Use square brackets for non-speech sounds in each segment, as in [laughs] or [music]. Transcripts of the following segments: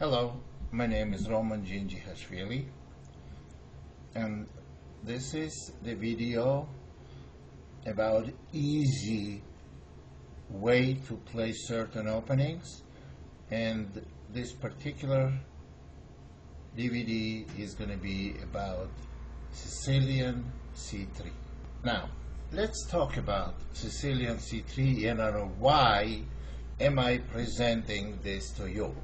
Hello, my name is Roman Dzindzichashvili and this is the video about easy way to play certain openings and this particular DVD is going to be about Sicilian C3. Now, let's talk about Sicilian C3 and why am I presenting this to you.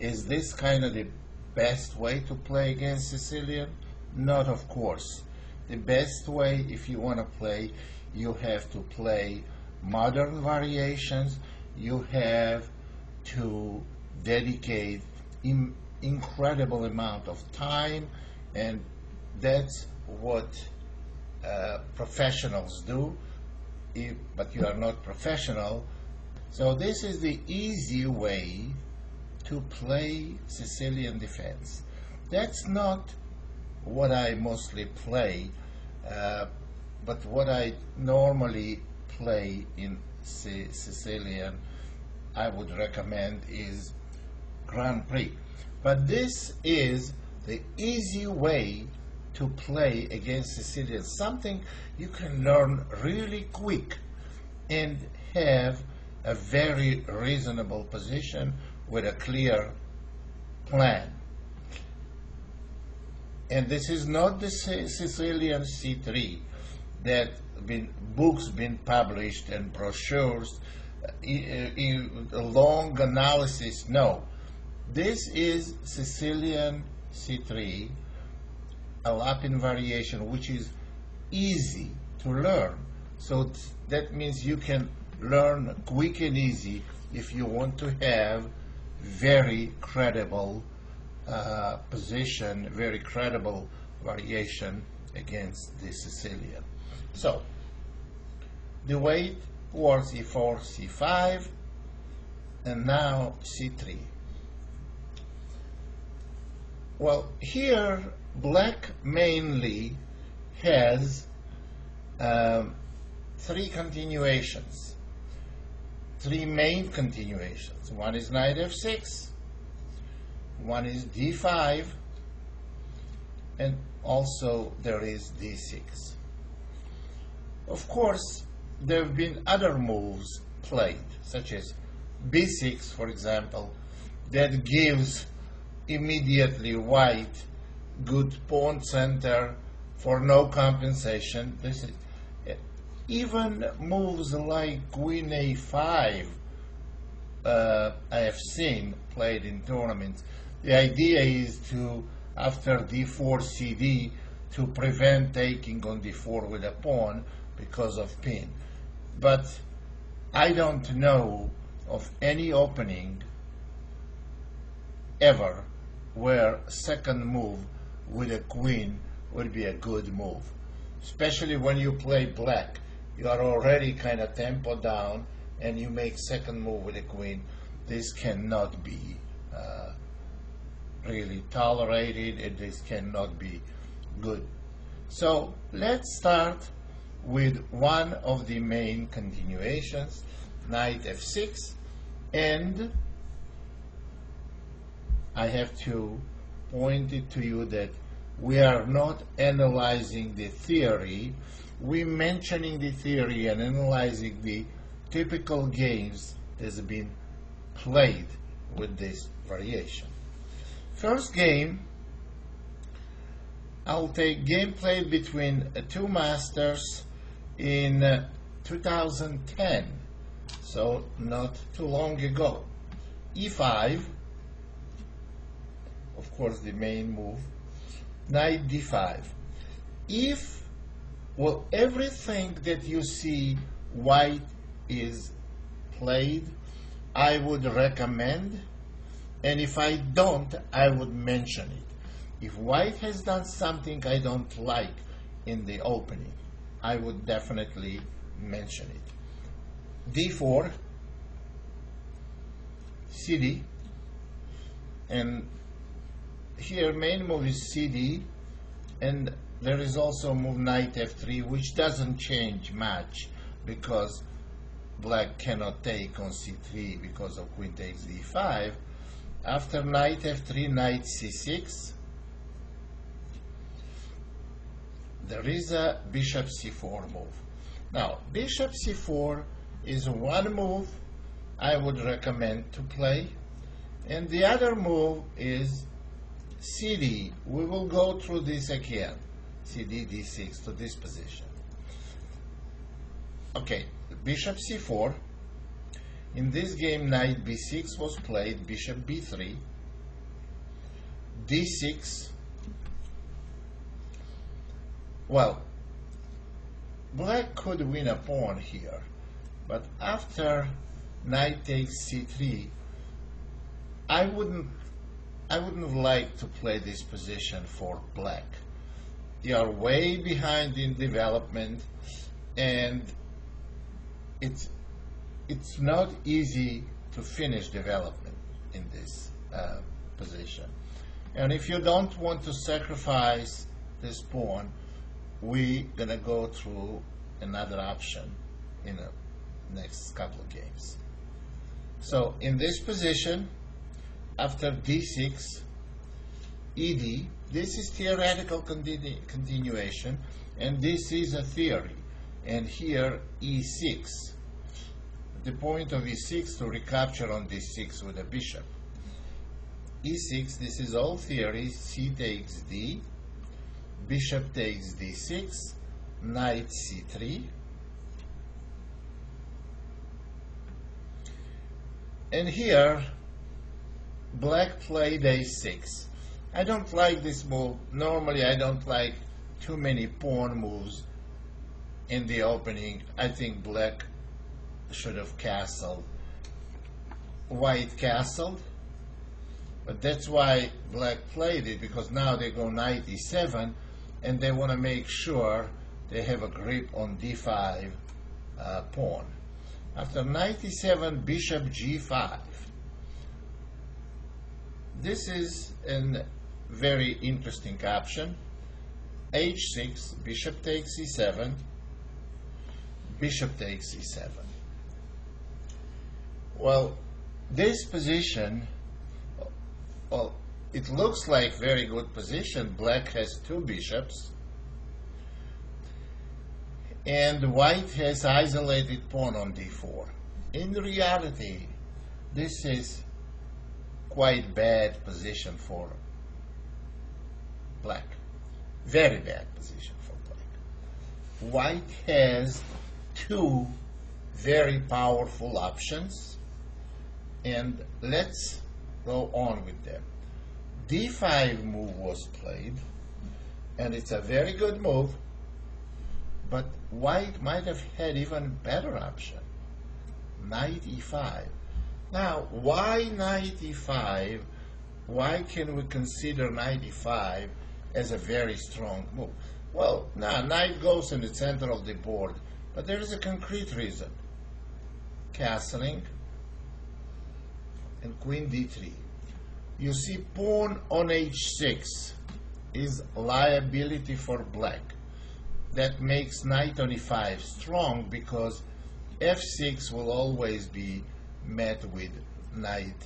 Is this kind of the best way to play against Sicilian? Not of course. The best way, if you want to play, you have to play modern variations. You have to dedicate in, incredible amount of time, and that's what uh, professionals do. If, but you are not professional, so this is the easy way to play Sicilian defense. That's not what I mostly play, uh, but what I normally play in Sicilian, I would recommend is Grand Prix. But this is the easy way to play against Sicilian, something you can learn really quick and have a very reasonable position with a clear plan. And this is not the Sicilian C3 that been books been published and brochures in, a long analysis. No, this is Sicilian C3, Alapin variation, which is easy to learn. So that means you can learn quick and easy if you want to have very credible uh, position, very credible variation against the Sicilian. So, the weight was e4, c5, and now c3. Well, here black mainly has um, three continuations three main continuations. One is knight f6, one is d5, and also there is d6. Of course, there have been other moves played, such as b6, for example, that gives immediately white good pawn center for no compensation. This is even moves like queen a5 uh, I have seen played in tournaments. The idea is to, after d4 cd, to prevent taking on d4 with a pawn because of pin. But I don't know of any opening ever where second move with a queen would be a good move, especially when you play black you are already kind of tempo down and you make second move with the queen, this cannot be uh, really tolerated and this cannot be good. So let's start with one of the main continuations, knight f6, and I have to point it to you that we are not analyzing the theory we mentioning the theory and analyzing the typical games that have been played with this variation. First game, I'll take game played between uh, two masters in uh, 2010, so not too long ago. E5, of course the main move, knight d5. If well, everything that you see white is played, I would recommend, and if I don't, I would mention it. If white has done something I don't like in the opening, I would definitely mention it. D4, CD, and here main move is CD, and there is also move knight f3, which doesn't change much because black cannot take on c3 because of queen takes d5. After knight f3, knight c6. There is a bishop c4 move. Now, bishop c4 is one move I would recommend to play. And the other move is cd. We will go through this again. Cd d6 to this position. Okay, bishop c4. In this game, knight b6 was played, bishop b3, d6. Well, black could win a pawn here, but after knight takes c3, I wouldn't I wouldn't like to play this position for black. You are way behind in development and it's it's not easy to finish development in this uh, position. And if you don't want to sacrifice this pawn, we're gonna go through another option in the next couple of games. So in this position, after d6, ed, this is theoretical continu continuation, and this is a theory. And here, e6. The point of e6 to recapture on d6 with a bishop. e6, this is all theory, c takes d, bishop takes d6, knight c3, And here, black played a6. I don't like this move. Normally, I don't like too many pawn moves in the opening. I think black should have castled. White castled. But that's why black played it, because now they go knight e7, and they want to make sure they have a grip on d5 uh, pawn. After knight e7, bishop g5. This is a very interesting option. h6, bishop takes e7, bishop takes e7. Well, this position, well, it looks like very good position. Black has two bishops and white has isolated pawn on d4. In reality, this is quite bad position for black. Very bad position for black. White has two very powerful options and let's go on with them. d5 move was played and it's a very good move but white might have had even better option. Knight e5. Now, why knight e5? Why can we consider knight e5 as a very strong move? Well, now, knight goes in the center of the board, but there is a concrete reason. Castling and queen d3. You see pawn on h6 is liability for black that makes knight on e5 strong because f6 will always be met with knight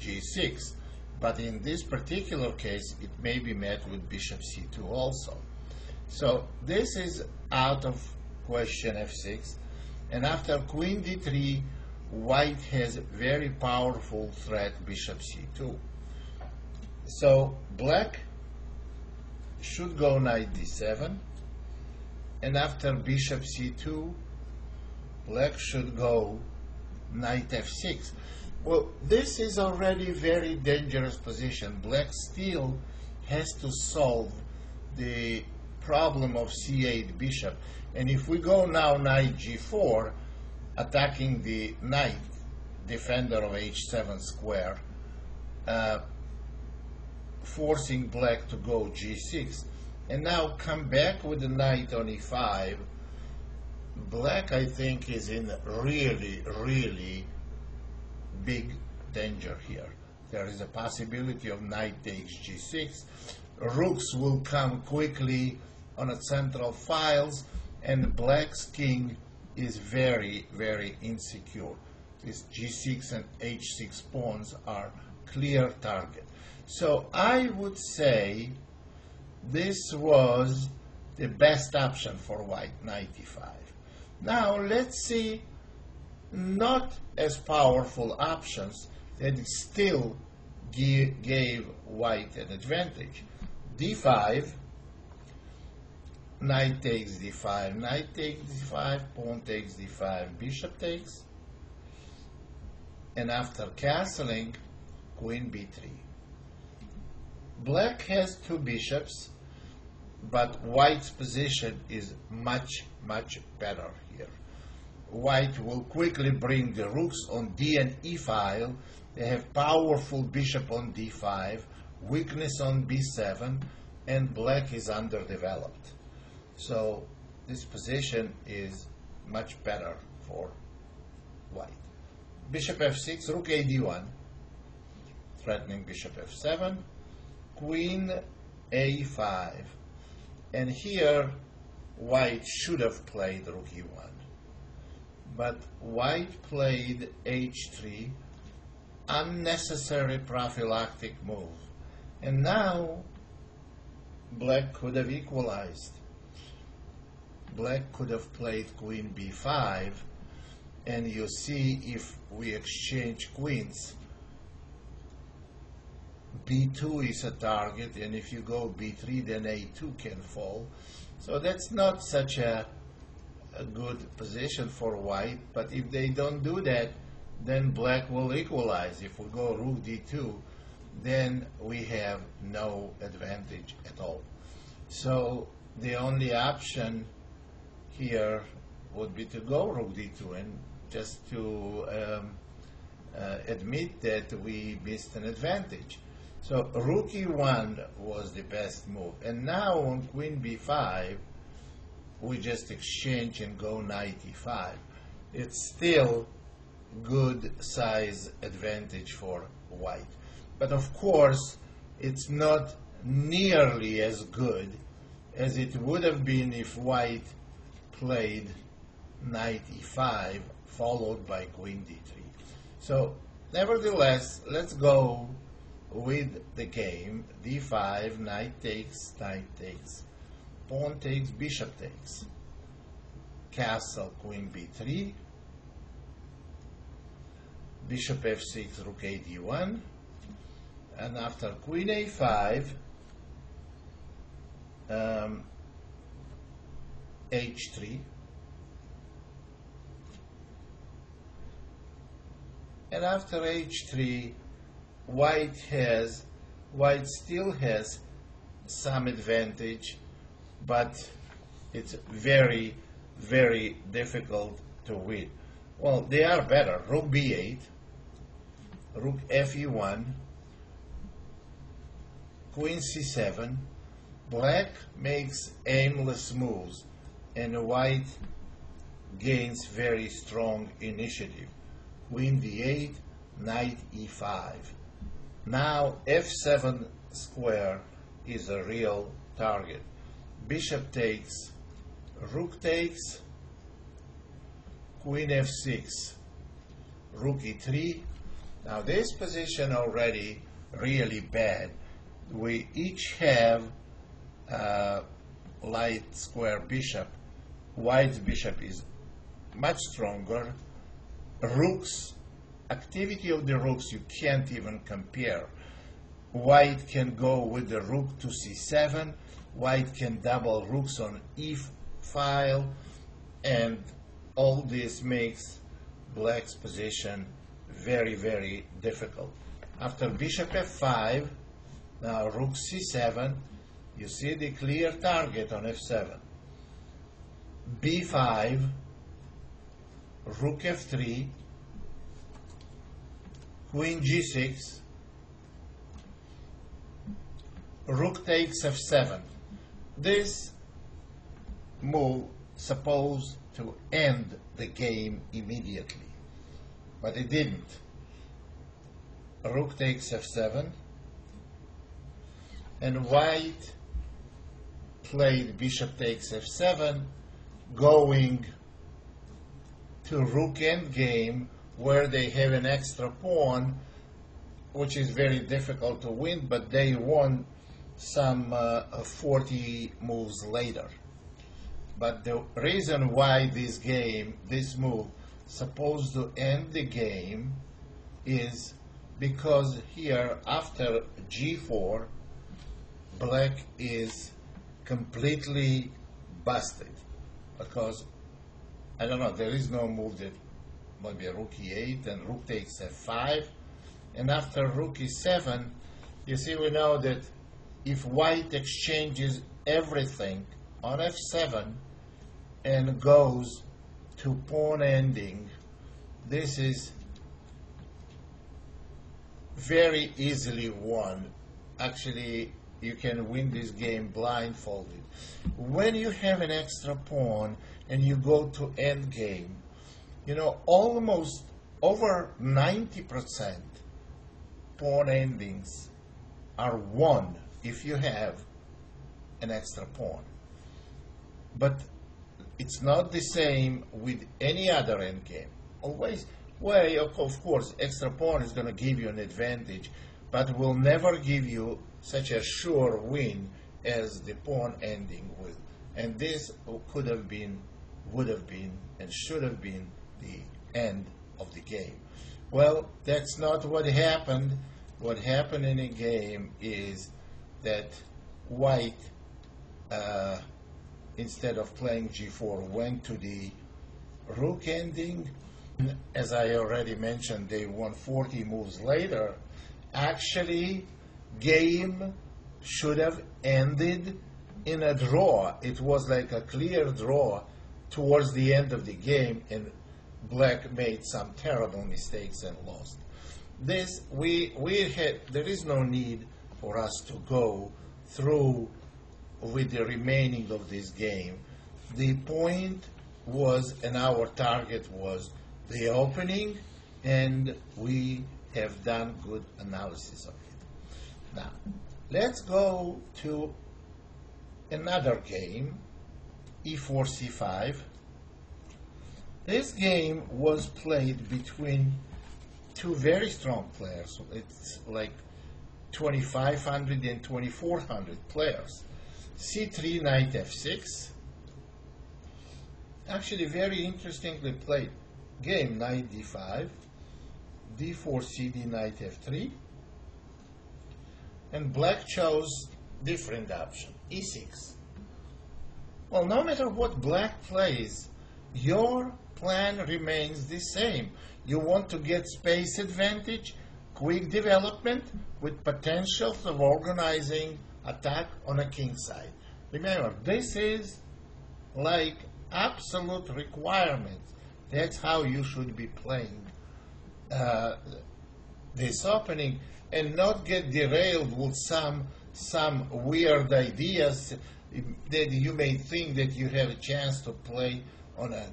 g6 but in this particular case it may be met with bishop c2 also. So this is out of question f6 and after queen d3 white has a very powerful threat bishop c2 so black should go knight d7 and after bishop c2 black should go knight f6 well this is already very dangerous position. Black still has to solve the problem of c8 bishop. And if we go now knight g4 attacking the knight defender of h7 square uh, forcing black to go g6 and now come back with the knight on e5. Black, I think, is in really, really big danger here. There is a possibility of knight takes g6. Rooks will come quickly on a central files, and black's king is very, very insecure. These g6 and h6 pawns are clear target. So I would say this was the best option for white 95. Now let's see not as powerful options that still give, gave white an advantage. d5, knight takes d5, knight takes d5, pawn takes d5, bishop takes, and after castling, queen b3. Black has two bishops, but white's position is much, much better here. White will quickly bring the rooks on d and e file. They have powerful bishop on d5, weakness on b7, and black is underdeveloped. So this position is much better for white. Bishop f6, rook a d1, threatening bishop f7, queen a5, and here white should have played rook e1 but white played h3 unnecessary prophylactic move. And now black could have equalized. Black could have played queen b5 and you see if we exchange queens. B2 is a target and if you go b3 then a2 can fall. So that's not such a, a good position for white but if they don't do that then black will equalize. If we go rook d2 then we have no advantage at all. So the only option here would be to go rook d2 and just to um, uh, admit that we missed an advantage. So rook e1 was the best move. And now on queen b5, we just exchange and go 95. It's still good size advantage for white. But of course, it's not nearly as good as it would have been if white played knight e5 followed by queen d3. So nevertheless, let's go with the game d5, knight takes, knight takes, pawn takes, bishop takes, castle, queen b3, bishop f6, rook a d1, and after queen a5, um, h3, and after h3, white has white still has some advantage but it's very very difficult to win. Well they are better. Rook b8 rook fe1 queen c7 black makes aimless moves and white gains very strong initiative. Queen d8 knight e5 now f7 square is a real target. Bishop takes, rook takes, queen f6, rook e3. Now this position already really bad. We each have a light square bishop. White's bishop is much stronger. Rooks activity of the rooks you can't even compare. White can go with the rook to c7, white can double rooks on e file, and all this makes black's position very, very difficult. After bishop f5, now rook c7, you see the clear target on f7. b5, rook f3, queen g6, rook takes f7. This move supposed to end the game immediately, but it didn't. Rook takes f7, and white played bishop takes f7, going to rook endgame where they have an extra pawn which is very difficult to win, but they won some uh, 40 moves later. But the reason why this game, this move, supposed to end the game is because here after g4 black is completely busted because I don't know there is no move that maybe a rook e8 and rook takes f5 and after rook e7 you see we know that if white exchanges everything on f7 and goes to pawn ending this is very easily won. Actually, you can win this game blindfolded. When you have an extra pawn and you go to end game, you know, almost over 90% pawn endings are won if you have an extra pawn. But it's not the same with any other endgame. Always well, of course, extra pawn is going to give you an advantage, but will never give you such a sure win as the pawn ending will. And this could have been, would have been, and should have been the end of the game. Well, that's not what happened. What happened in the game is that white, uh, instead of playing g4, went to the rook ending as I already mentioned, they won 40 moves later. Actually, game should have ended in a draw. It was like a clear draw towards the end of the game, and Black made some terrible mistakes and lost. This we we had. There is no need for us to go through with the remaining of this game. The point was, and our target was the opening, and we have done good analysis of it. Now, let's go to another game, e4 c5. This game was played between two very strong players. It's like 2500 and 2400 players. c3 knight f6. Actually, very interestingly played game knight d5, d4 cd knight f3, and black chose different option, e6. Well, no matter what black plays, your plan remains the same. You want to get space advantage, quick development, with potentials of organizing attack on a king side. Remember, this is like absolute requirement that's how you should be playing uh, this opening and not get derailed with some some weird ideas that you may think that you have a chance to play on a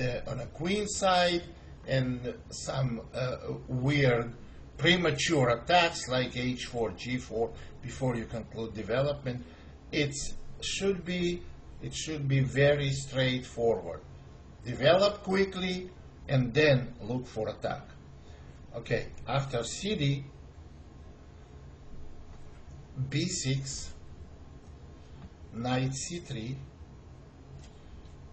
uh, on a queen side and some uh, weird premature attacks like h4 g4 before you conclude development it should be it should be very straightforward develop quickly, and then look for attack. Okay, after CD, b6, knight c3,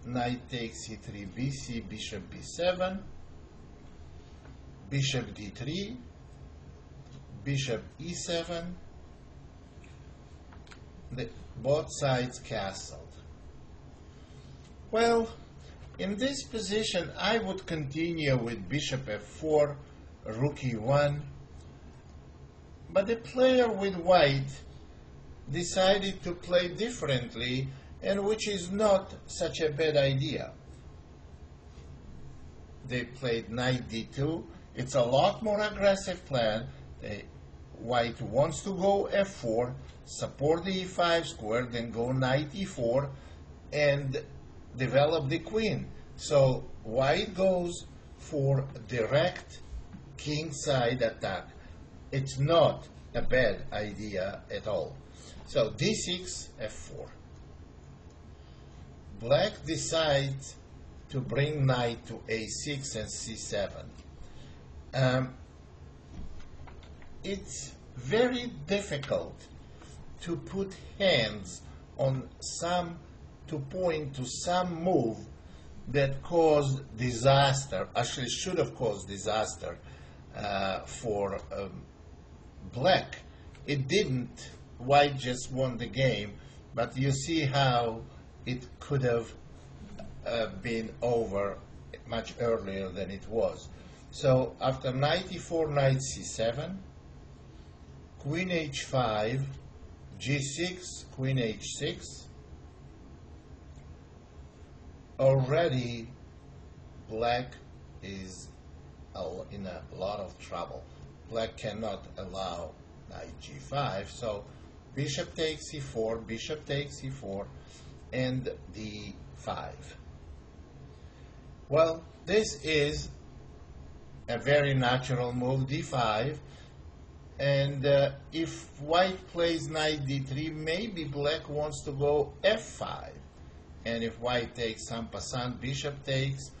knight takes c3, bc, bishop b7, bishop d3, bishop e7, the, both sides castled. Well, in this position, I would continue with bishop f4, rook e1, but the player with white decided to play differently, and which is not such a bad idea. They played knight d2. It's a lot more aggressive plan. They, white wants to go f4, support the e5 square, then go knight e4, and develop the queen. So white goes for direct king side attack. It's not a bad idea at all. So d6, f4. Black decides to bring knight to a6 and c7. Um, it's very difficult to put hands on some, to point to some move that caused disaster, actually should have caused disaster uh, for um, black. It didn't. White just won the game, but you see how it could have uh, been over much earlier than it was. So after 94, knight c7, queen h5, g6, queen h6, already black is in a lot of trouble. Black cannot allow knight g5, so bishop takes c4, bishop takes c4, and d5. Well, this is a very natural move, d5, and uh, if white plays knight d3, maybe black wants to go f5. And if white takes en passant, bishop takes,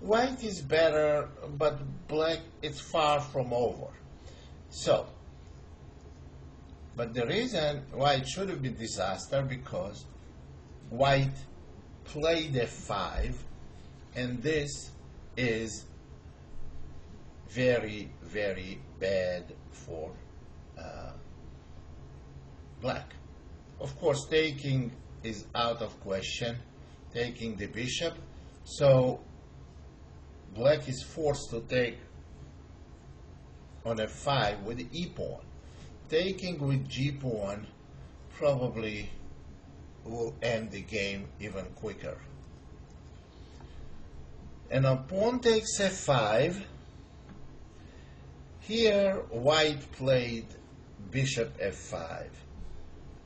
white is better, but black is far from over. So, but the reason why it should have been disaster because white played f5, and this is very, very bad for uh, black. Of course, taking is out of question, taking the bishop. So black is forced to take on f5 with e pawn. Taking with g pawn probably will end the game even quicker. And a pawn takes f5. Here white played bishop f5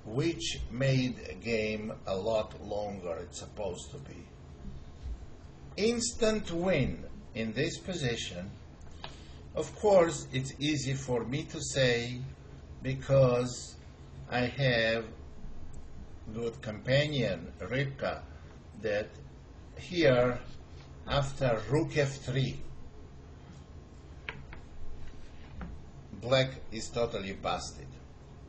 which made a game a lot longer it's supposed to be. Instant win in this position, of course, it's easy for me to say because I have good companion Rybka, that here after rook f3 black is totally busted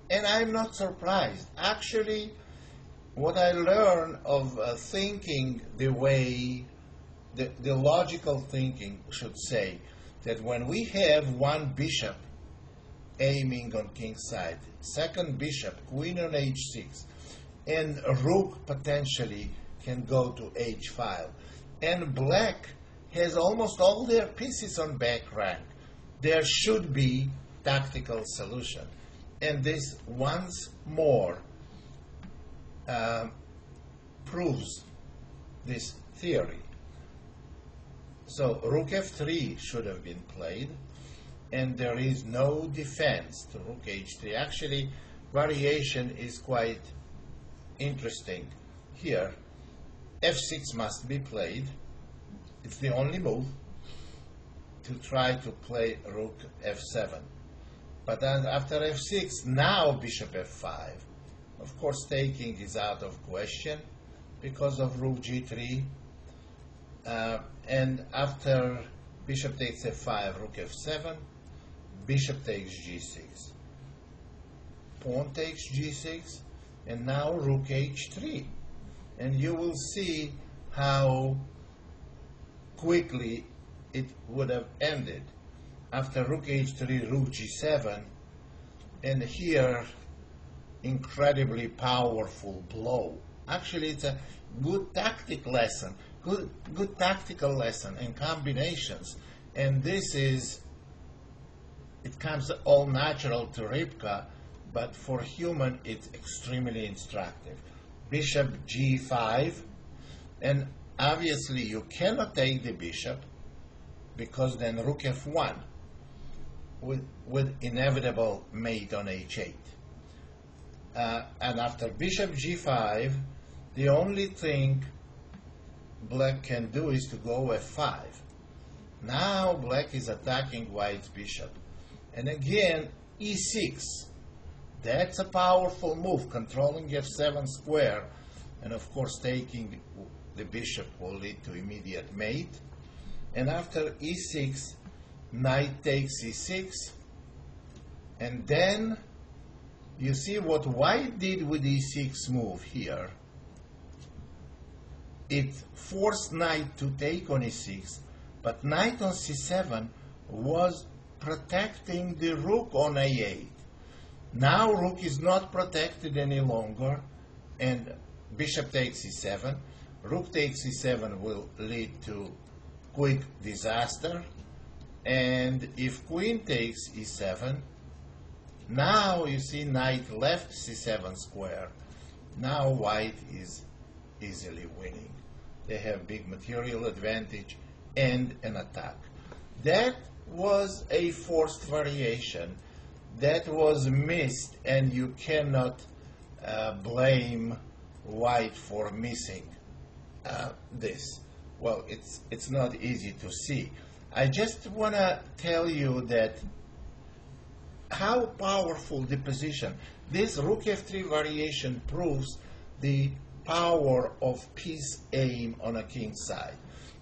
and I'm not surprised. Actually, what I learned of uh, thinking the way, the, the logical thinking should say, that when we have one bishop aiming on king's side, second bishop, queen on h6, and rook potentially can go to h5, and black has almost all their pieces on back rank, there should be tactical solution and this once more uh, proves this theory. So rook f3 should have been played, and there is no defense to rook h3. Actually, variation is quite interesting here. f6 must be played. It's the only move to try to play rook f7. But then after f6, now bishop f5. Of course, taking is out of question because of rook g3. Uh, and after bishop takes f5, rook f7, bishop takes g6. Pawn takes g6, and now rook h3. And you will see how quickly it would have ended after rook h3, rook g7, and here incredibly powerful blow. Actually, it's a good tactic lesson, good good tactical lesson and combinations. And this is it comes all natural to Rybka, but for human it's extremely instructive. Bishop g5, and obviously you cannot take the bishop because then rook f1 with, with inevitable mate on h8. Uh, and after bishop g5, the only thing black can do is to go f5. Now black is attacking white's bishop. And again, e6. That's a powerful move, controlling f7 square. And of course, taking the bishop will lead to immediate mate. And after e6, knight takes e6, And then you see what white did with e6 move here. It forced knight to take on e6, but knight on c7 was protecting the rook on a8. Now rook is not protected any longer, and bishop takes e7. Rook takes e7 will lead to quick disaster. And if queen takes e7, now you see knight left c7 square. Now white is easily winning. They have big material advantage and an attack. That was a forced variation. That was missed and you cannot uh, blame white for missing uh, this. Well, it's, it's not easy to see. I just want to tell you that how powerful the position. This rook f3 variation proves the power of piece aim on a king side.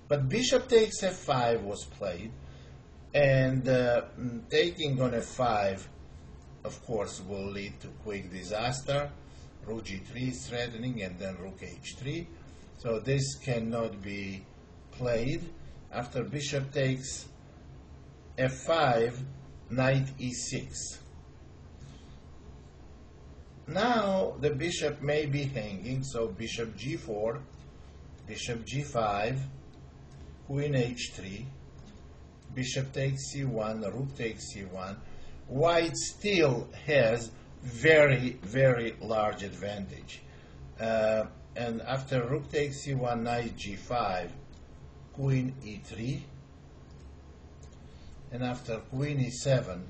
But bishop takes f5 was played, and uh, taking on f5, of course, will lead to quick disaster. Rook g3 is threatening, and then rook h3. So this cannot be played. After bishop takes f5, knight e6. Now the bishop may be hanging, so bishop g4, bishop g5, queen h3, bishop takes c1, rook takes c1. White still has very, very large advantage. Uh, and after rook takes c1, knight g5, queen e3, and after queen e7,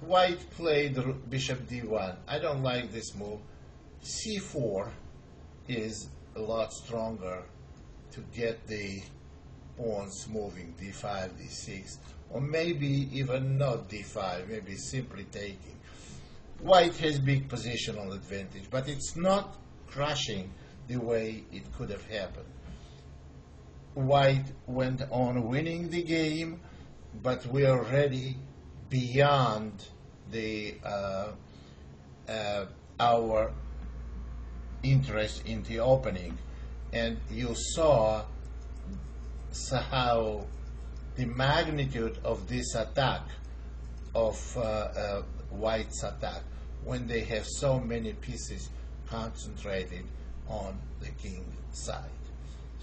white played bishop d1. I don't like this move. c4 is a lot stronger to get the pawns moving d5, d6, or maybe even not d5, maybe simply taking. White has big positional advantage, but it's not crushing the way it could have happened. White went on winning the game, but we are already beyond the uh, uh, our interest in the opening, and you saw how the magnitude of this attack of uh, uh, White's attack when they have so many pieces concentrated on the king side.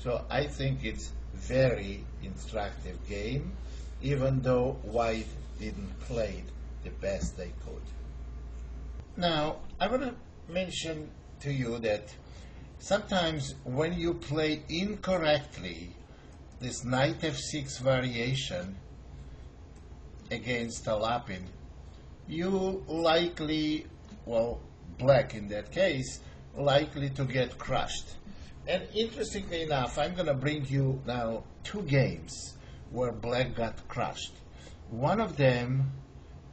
So I think it's very instructive game, even though White didn't play it the best they could. Now, I want to mention to you that sometimes when you play incorrectly this knight f6 variation against Alapin, you likely, well, black in that case, likely to get crushed. And interestingly enough, I'm going to bring you now two games where black got crushed. One of them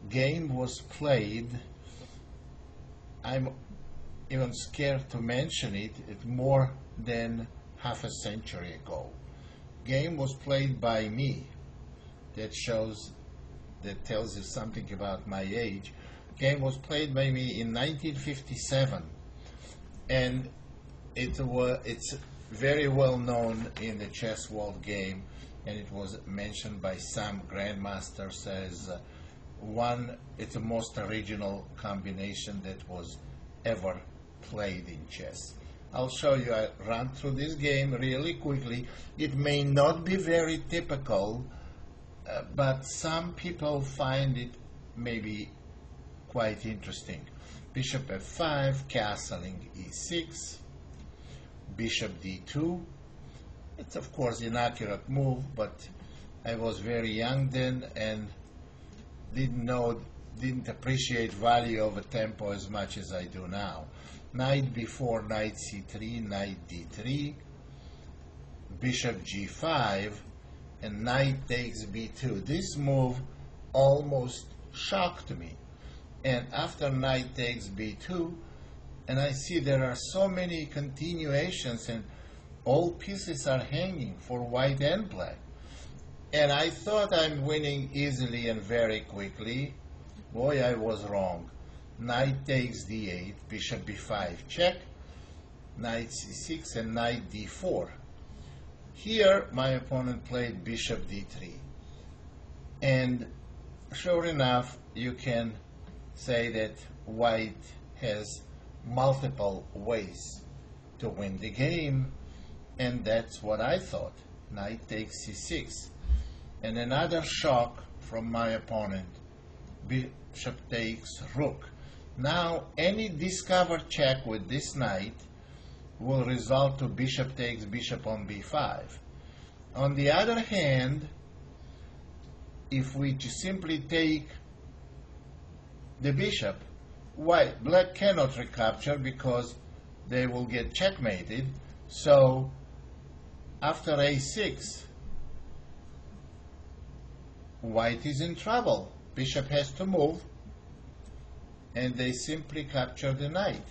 game was played. I'm even scared to mention it. It more than half a century ago. Game was played by me. That shows, that tells you something about my age. Game was played by me in 1957, and it was it's very well known in the chess world game, and it was mentioned by some grandmasters as uh, one. It's the most original combination that was ever played in chess. I'll show you. I run through this game really quickly. It may not be very typical, uh, but some people find it maybe quite interesting. Bishop f5, castling e6 bishop d2. It's of course inaccurate move, but I was very young then and didn't know, didn't appreciate value of a tempo as much as I do now. Knight before knight c3, knight d3, bishop g5, and knight takes b2. This move almost shocked me. And after knight takes b2, and I see there are so many continuations and all pieces are hanging for white and black. and I thought I'm winning easily and very quickly. Boy, I was wrong. Knight takes d8, bishop b5, check, knight c6, and knight d4. Here, my opponent played bishop d3. And sure enough, you can say that white has multiple ways to win the game, and that's what I thought. Knight takes c6. And another shock from my opponent. Bishop takes rook. Now, any discovered check with this knight will result to bishop takes bishop on b5. On the other hand, if we simply take the bishop, white black cannot recapture because they will get checkmated. So after a6, white is in trouble. Bishop has to move, and they simply capture the knight.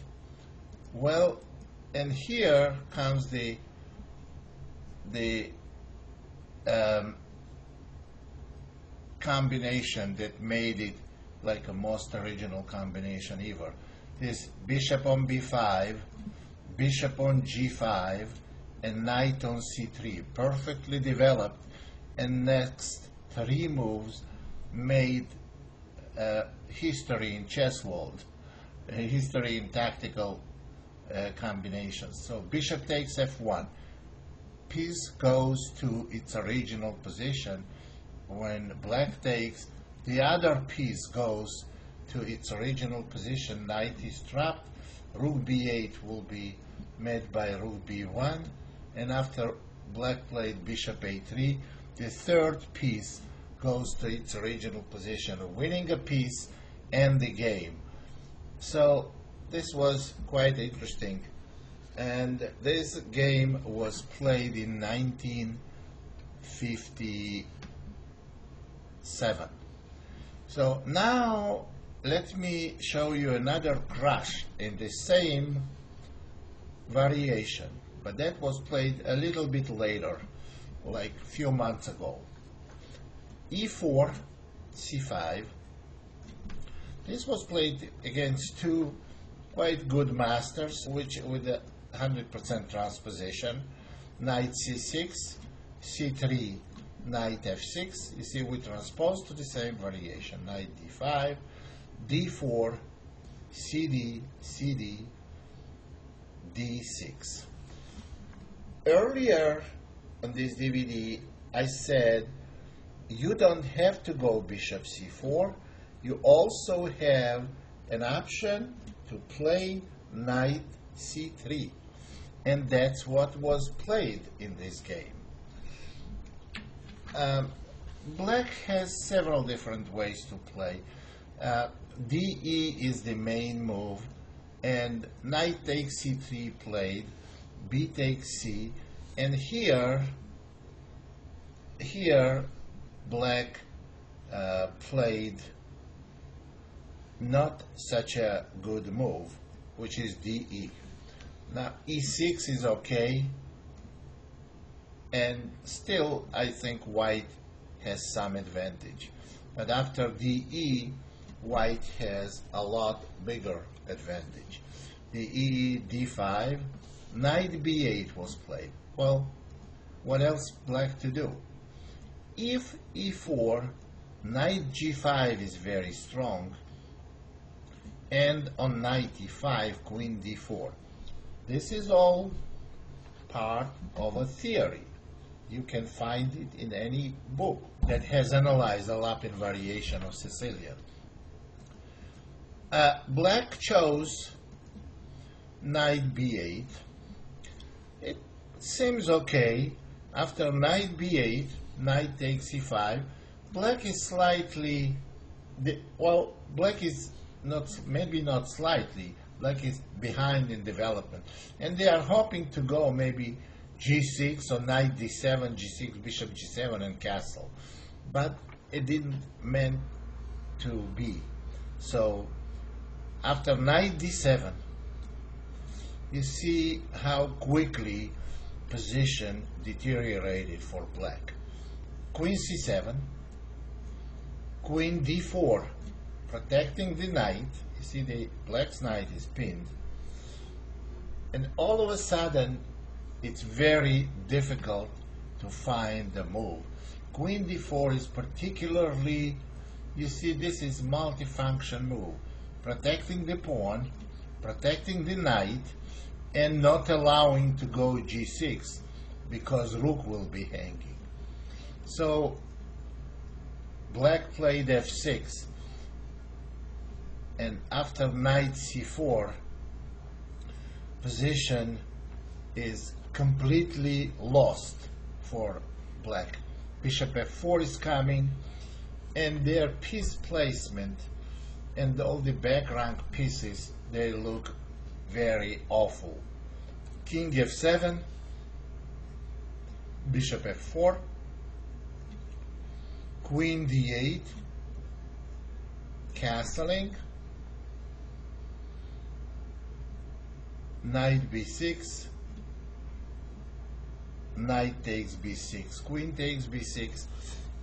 Well, and here comes the the um, combination that made it like a most original combination ever. This bishop on b5, bishop on g5, and knight on c3, perfectly developed, and next three moves made uh, history in chess world, uh, history in tactical uh, combinations. So bishop takes f1. Piece goes to its original position. When black takes, the other piece goes to its original position. Knight is trapped. Rook b8 will be met by rook b1. And after black played bishop a3, the third piece goes to its original position, winning a piece and the game. So this was quite interesting. And this game was played in 1957. So now let me show you another crash in the same variation, but that was played a little bit later, like a few months ago e4, c5. This was played against two quite good masters, which with a 100% transposition. Knight c6, c3, knight f6. You see, we transpose to the same variation. Knight d5, d4, cd, cd, d6. Earlier on this DVD, I said you don't have to go bishop c4. You also have an option to play knight c3. And that's what was played in this game. Um, black has several different ways to play. Uh, DE is the main move, and knight takes c3 played, b takes c, and here, here Black uh, played not such a good move, which is DE. Now E6 is okay, and still I think White has some advantage. But after DE, White has a lot bigger advantage. The E D5, Knight B8 was played. Well, what else Black to do? if e4, knight g5 is very strong, and on knight e5, queen d4. This is all part of a theory. You can find it in any book that has analyzed Alapin variation of Sicilian. Uh, black chose knight b8. It seems okay. After knight b8, knight takes c5. Black is slightly, well, black is not, maybe not slightly, black is behind in development. And they are hoping to go maybe g6 or knight d7, g6, bishop g7, and castle. But it didn't meant to be. So after knight d7, you see how quickly position deteriorated for black queen c7, queen d4, protecting the knight. You see the black's knight is pinned. And all of a sudden, it's very difficult to find the move. Queen d4 is particularly, you see, this is multifunction move. Protecting the pawn, protecting the knight, and not allowing to go g6 because rook will be hanging. So black played f6 and after knight c4 position is completely lost for black. Bishop f4 is coming and their piece placement and all the background pieces they look very awful. King f7 bishop f4 queen d8 castling knight b6 knight takes b6 queen takes b6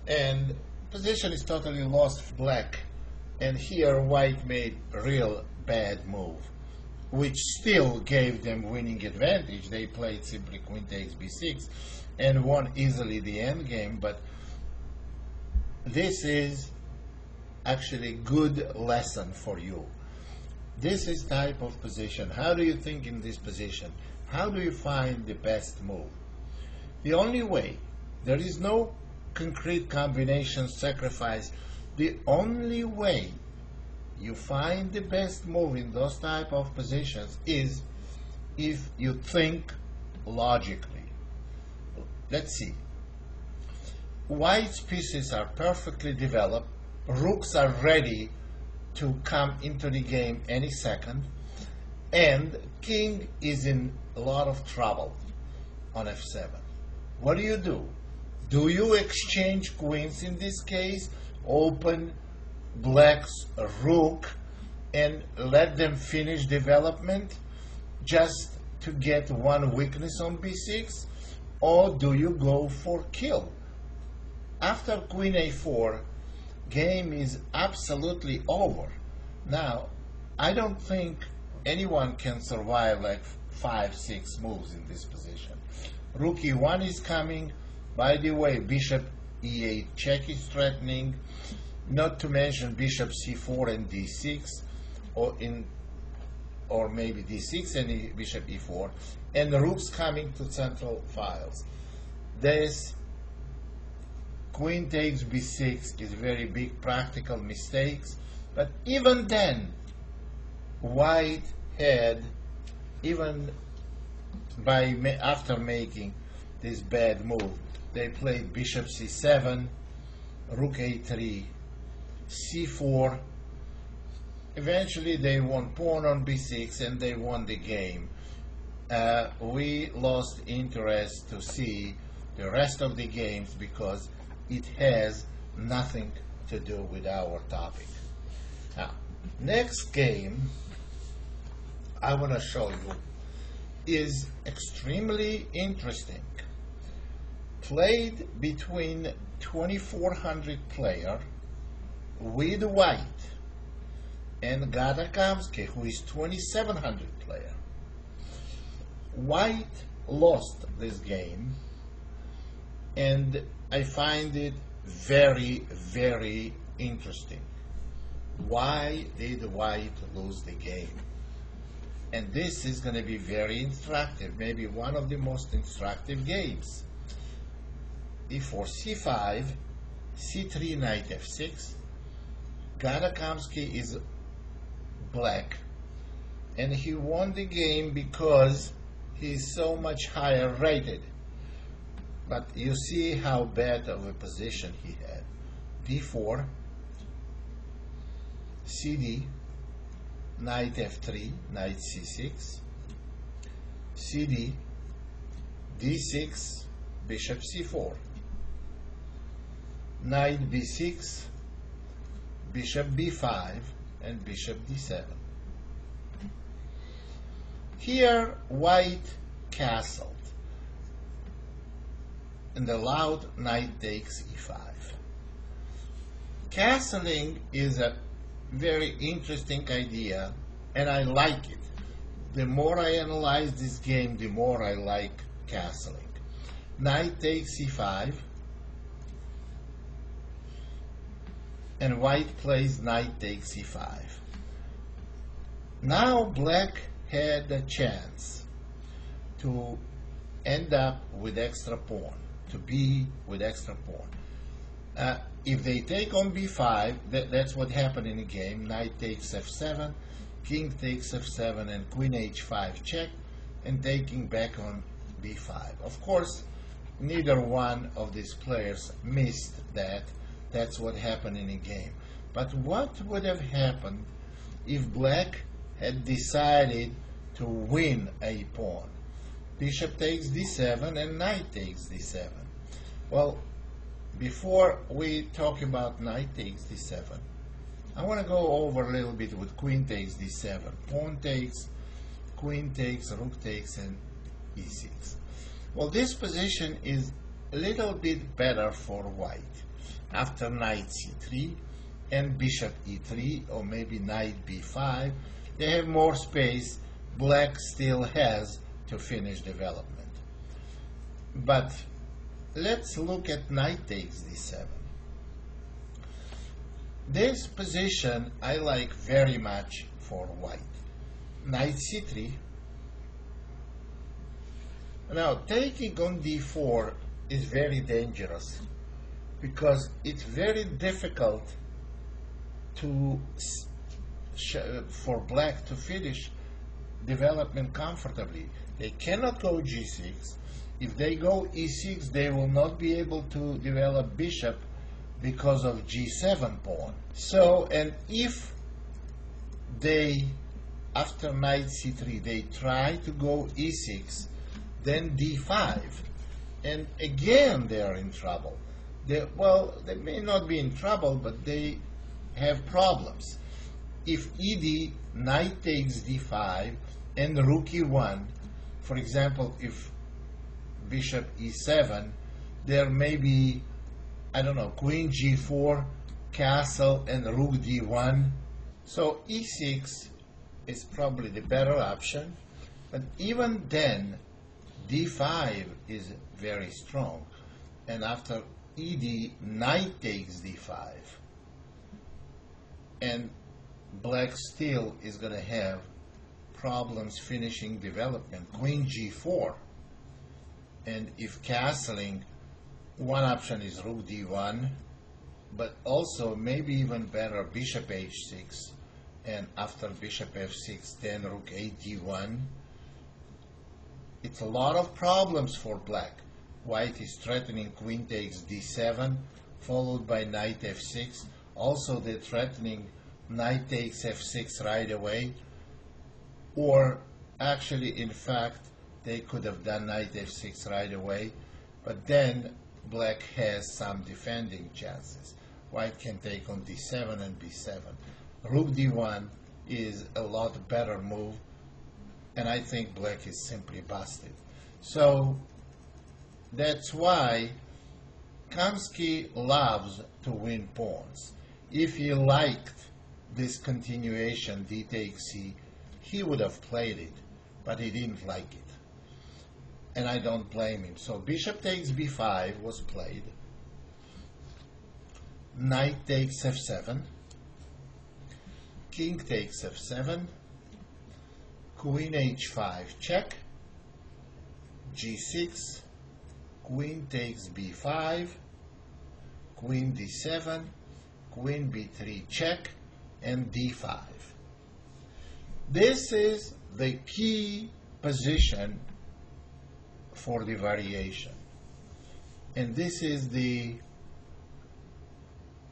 and position is totally lost for black. And here white made real bad move which still gave them winning advantage. They played simply queen takes b6 and won easily the end game but this is actually good lesson for you. This is type of position. How do you think in this position? How do you find the best move the only way there is no concrete combination sacrifice the only way you find the best move in those type of positions is if you think logically Let's see. White's pieces are perfectly developed. Rooks are ready to come into the game any second. And king is in a lot of trouble on f7. What do you do? Do you exchange queens in this case? Open black's rook and let them finish development just to get one weakness on b6? or do you go for kill? After queen a4, game is absolutely over. Now, I don't think anyone can survive like five, six moves in this position. Rook e1 is coming. By the way, bishop e8 check is threatening. Not to mention bishop c4 and d6, or in or maybe d6 and bishop e4, and rooks coming to central files. This queen takes b6 is very big practical mistakes, but even then, white had, even by after making this bad move, they played bishop c7, rook a3, c4, eventually they won pawn on b6 and they won the game. Uh, we lost interest to see the rest of the games because it has nothing to do with our topic. Now, next game I want to show you is extremely interesting. Played between 2400 player with white and Gata Kamsky, who is 2700 player. White lost this game, and I find it very, very interesting. Why did White lose the game? And this is going to be very instructive, maybe one of the most instructive games. e4, c5, c3, knight f6. Gata Kamsky is black. And he won the game because he's so much higher rated. But you see how bad of a position he had. d4, cd, knight f3, knight c6, cd, d6, bishop c4, knight b6, bishop b5, and bishop d7. Here, white castled. and allowed knight takes e5. Castling is a very interesting idea and I like it. The more I analyze this game, the more I like castling. Knight takes e5 and white plays knight takes e5. Now black had a chance to end up with extra pawn, to be with extra pawn. Uh, if they take on b5, that, that's what happened in the game. Knight takes f7, king takes f7, and queen h5 check, and taking back on b5. Of course, neither one of these players missed that. That's what happened in the game. But what would have happened if black had decided to win a pawn? Bishop takes d7 and knight takes d7. Well, before we talk about knight takes d7, I want to go over a little bit with queen takes d7. Pawn takes, queen takes, rook takes, and e6. Well, this position is a little bit better for white. After knight c3 and bishop e3, or maybe knight b5, they have more space. Black still has to finish development. But let's look at knight takes d7. This position I like very much for white. Knight c3. Now taking on d4 is very dangerous because it's very difficult to for black to finish development comfortably. They cannot go g6 if they go e6, they will not be able to develop bishop because of g7 pawn. So, and if they, after knight c3, they try to go e6, then d5, and again they are in trouble. They, well, they may not be in trouble, but they have problems. If ed, knight takes d5, and rook e1, for example, if bishop e7, there may be, I don't know, queen g4, castle, and rook d1. So e6 is probably the better option, but even then, d5 is very strong. And after ed, knight takes d5. And black still is going to have problems finishing development. Queen g4 and if castling, one option is rook d1, but also maybe even better bishop h6, and after bishop f6, then rook a d1. It's a lot of problems for black. White is threatening queen takes d7, followed by knight f6. Also, they're threatening knight takes f6 right away, or actually, in fact, they could have done knight f6 right away, but then black has some defending chances. White can take on d7 and b7. Rook d1 is a lot better move, and I think black is simply busted. So that's why Kamsky loves to win pawns. If he liked this continuation, d takes c, he would have played it, but he didn't like it and I don't blame him. So bishop takes b5 was played. Knight takes f7. King takes f7. Queen h5 check. g6. Queen takes b5. Queen d7. Queen b3 check. And d5. This is the key position for the variation. And this is the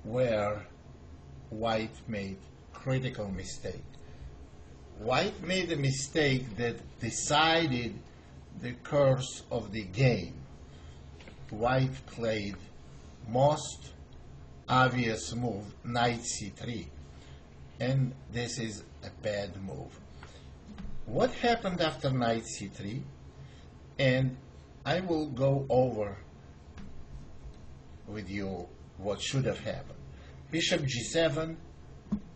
where White made critical mistake. White made a mistake that decided the course of the game. White played most obvious move, knight c3. And this is a bad move. What happened after knight c3? And I will go over with you what should have happened. Bishop g7,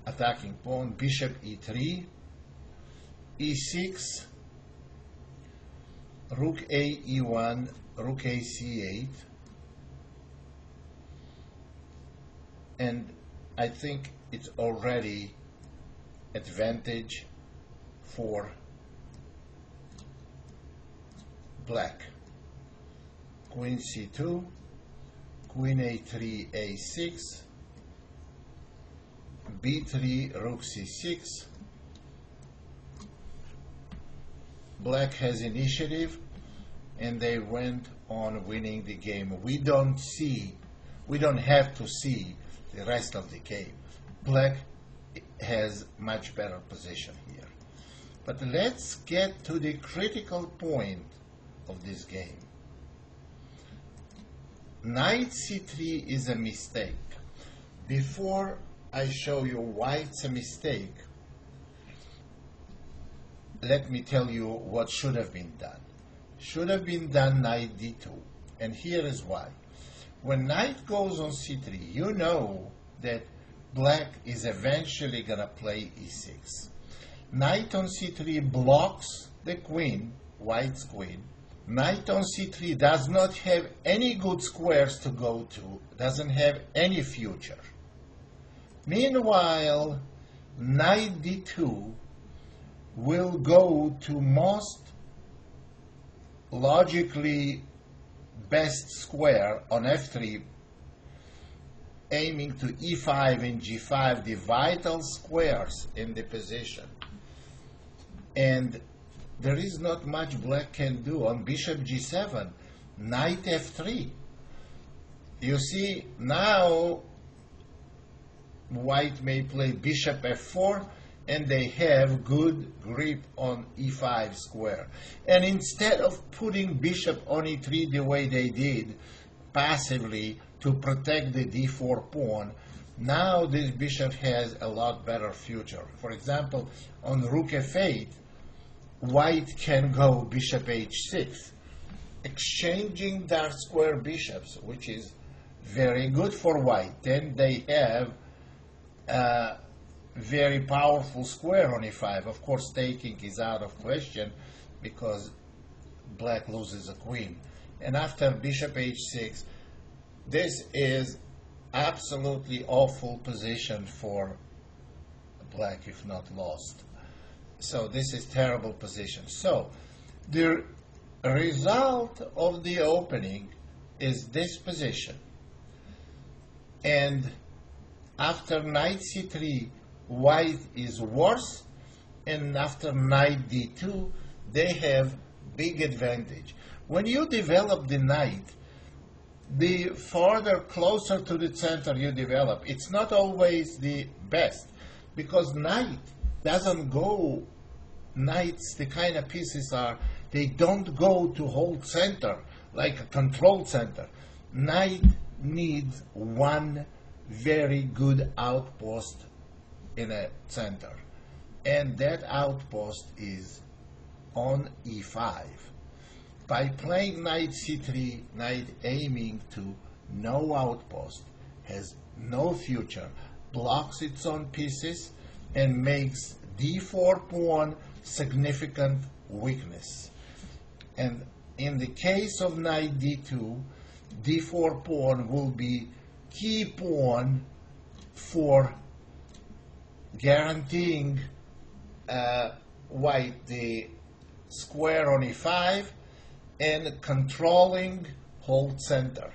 attacking pawn, bishop e3, e6, rook a e1, rook a c8, and I think it's already advantage for black. Queen c2, queen a3, a6, b3, rook c6. Black has initiative and they went on winning the game. We don't see, we don't have to see the rest of the game. Black has much better position here. But let's get to the critical point of this game. Knight c3 is a mistake. Before I show you why it's a mistake, let me tell you what should have been done. Should have been done knight d2. And here is why. When knight goes on c3, you know that black is eventually going to play e6. Knight on c3 blocks the queen, white's queen. Knight on c3 does not have any good squares to go to, doesn't have any future. Meanwhile, knight d2 will go to most logically best square on f3 aiming to e5 and g5 the vital squares in the position and there is not much black can do on bishop g7 knight f3 you see now white may play bishop f4 and they have good grip on e5 square. And instead of putting bishop on e3 the way they did passively to protect the d4 pawn now this bishop has a lot better future. For example on rook f8 white can go bishop h6 exchanging dark square bishops which is very good for white then they have a very powerful square on e5 of course taking is out of question because black loses a queen. And after bishop h6 this is absolutely awful position for black if not lost so this is terrible position. So the result of the opening is this position. And after knight c3, white is worse, and after knight d2, they have big advantage. When you develop the knight, the farther closer to the center you develop, it's not always the best because knight doesn't go knights, the kind of pieces are, they don't go to hold center like a control center. Knight needs one very good outpost in a center. And that outpost is on e5. By playing knight c3, knight aiming to no outpost, has no future, blocks its own pieces, and makes d4 pawn significant weakness. And in the case of knight d2, d4 pawn will be key pawn for guaranteeing uh, white the square on e5 and controlling hold center.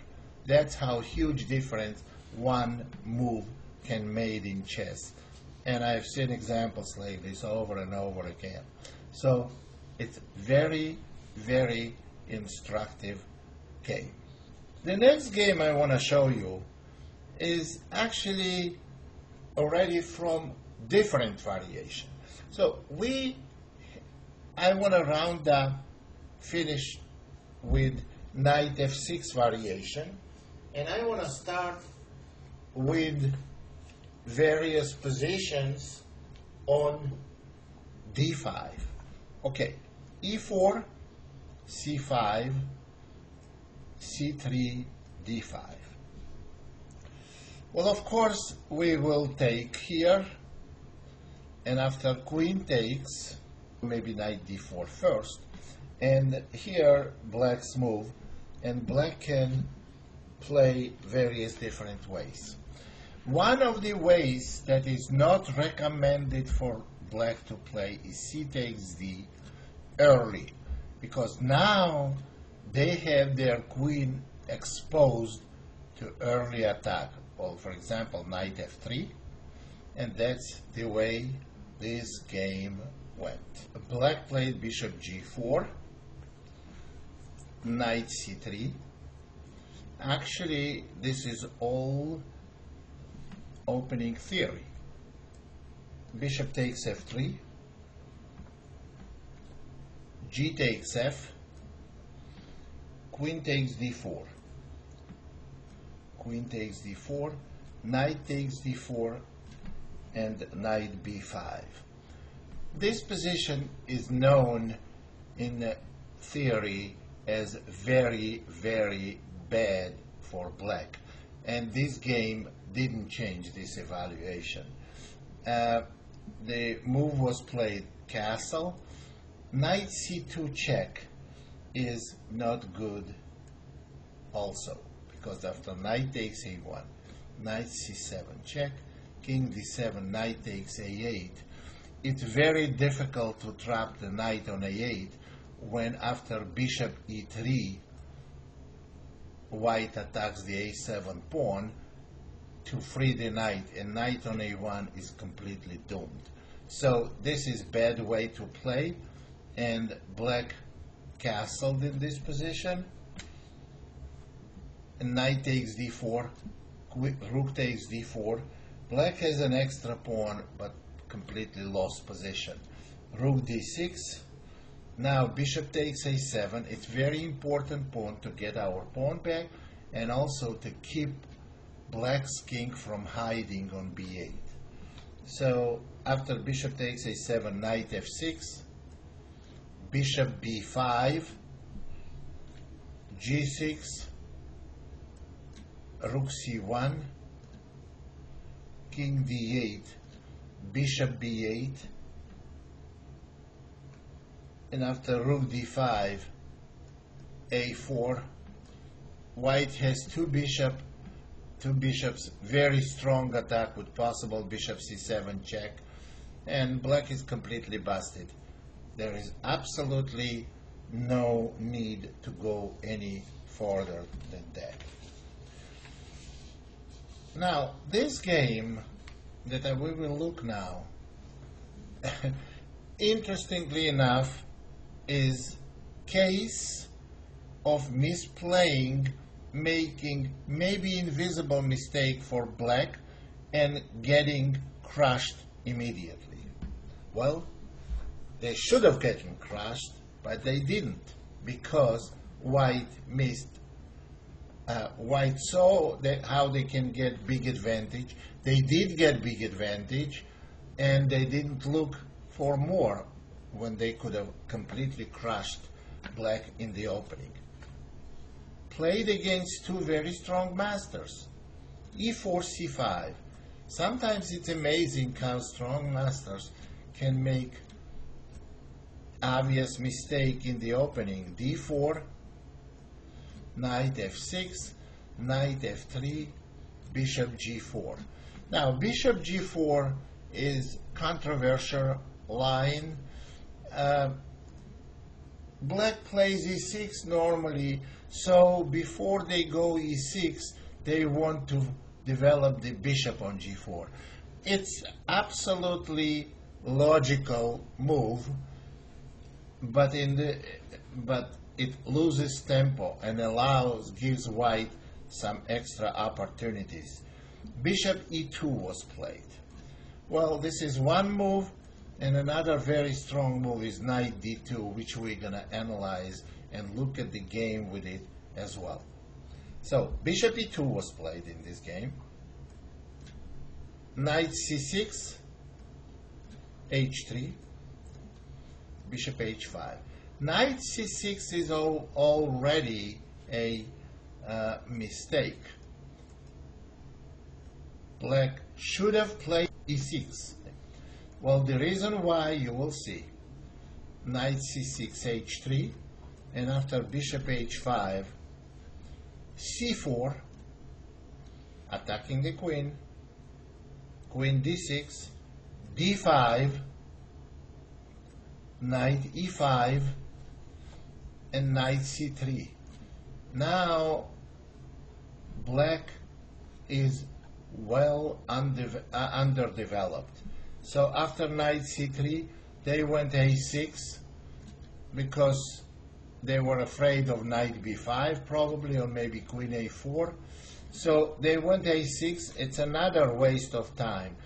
That's how huge difference one move can make in chess and I've seen examples like this over and over again. So it's very, very instructive game. The next game I want to show you is actually already from different variation. So we, I want to round up, finish with knight f6 variation, and I want to start with various positions on d5. Okay, e4, c5, c3, d5. Well, of course, we will take here, and after queen takes, maybe knight d4 first, and here black's move, and black can play various different ways. One of the ways that is not recommended for black to play is c takes d early, because now they have their queen exposed to early attack. Well, for example, knight f3, and that's the way this game went. Black played bishop g4, knight c3. Actually, this is all opening theory. Bishop takes f3, g takes f, queen takes d4, queen takes d4, knight takes d4, and knight b5. This position is known in theory as very, very bad for black. And this game didn't change this evaluation. Uh, the move was played castle. Knight c2 check is not good also, because after knight takes a1, knight c7 check, king d7, knight takes a8, it's very difficult to trap the knight on a8 when after bishop e3 white attacks the a7 pawn to free the knight and knight on a1 is completely doomed. So this is bad way to play and black castled in this position. And knight takes d4 rook takes d4 black has an extra pawn but completely lost position. Rook d6 now bishop takes a7. It's very important pawn to get our pawn back and also to keep black's king from hiding on b8. So after bishop takes a7, knight f6, bishop b5, g6, rook c1, king d8, bishop b8, and after rook d5 a4 white has two bishop two bishops very strong attack with possible bishop c7 check and black is completely busted. There is absolutely no need to go any further than that. Now this game that we will look now [laughs] interestingly enough is case of misplaying, making maybe invisible mistake for black and getting crushed immediately. Well, they should have gotten crushed, but they didn't because white missed. Uh, white saw that how they can get big advantage. They did get big advantage, and they didn't look for more when they could have completely crushed black in the opening. Played against two very strong masters. e4, c5. Sometimes it's amazing how strong masters can make obvious mistake in the opening. d4, knight f6, knight f3, bishop g4. Now, bishop g4 is controversial line uh, black plays e6 normally, so before they go e6, they want to develop the bishop on g4. It's absolutely logical move, but in the but it loses tempo and allows gives white some extra opportunities. Bishop e2 was played. Well, this is one move and another very strong move is knight d2, which we're going to analyze and look at the game with it as well. So bishop e2 was played in this game. Knight c6, h3, bishop h5. Knight c6 is al already a uh, mistake. black should have played e6. Well, the reason why you will see knight c6, h3, and after bishop h5, c4, attacking the queen, queen d6, d5, knight e5, and knight c3. Now, black is well uh, underdeveloped. So after knight c3, they went a6 because they were afraid of knight b5 probably, or maybe queen a4. So they went a6. It's another waste of time.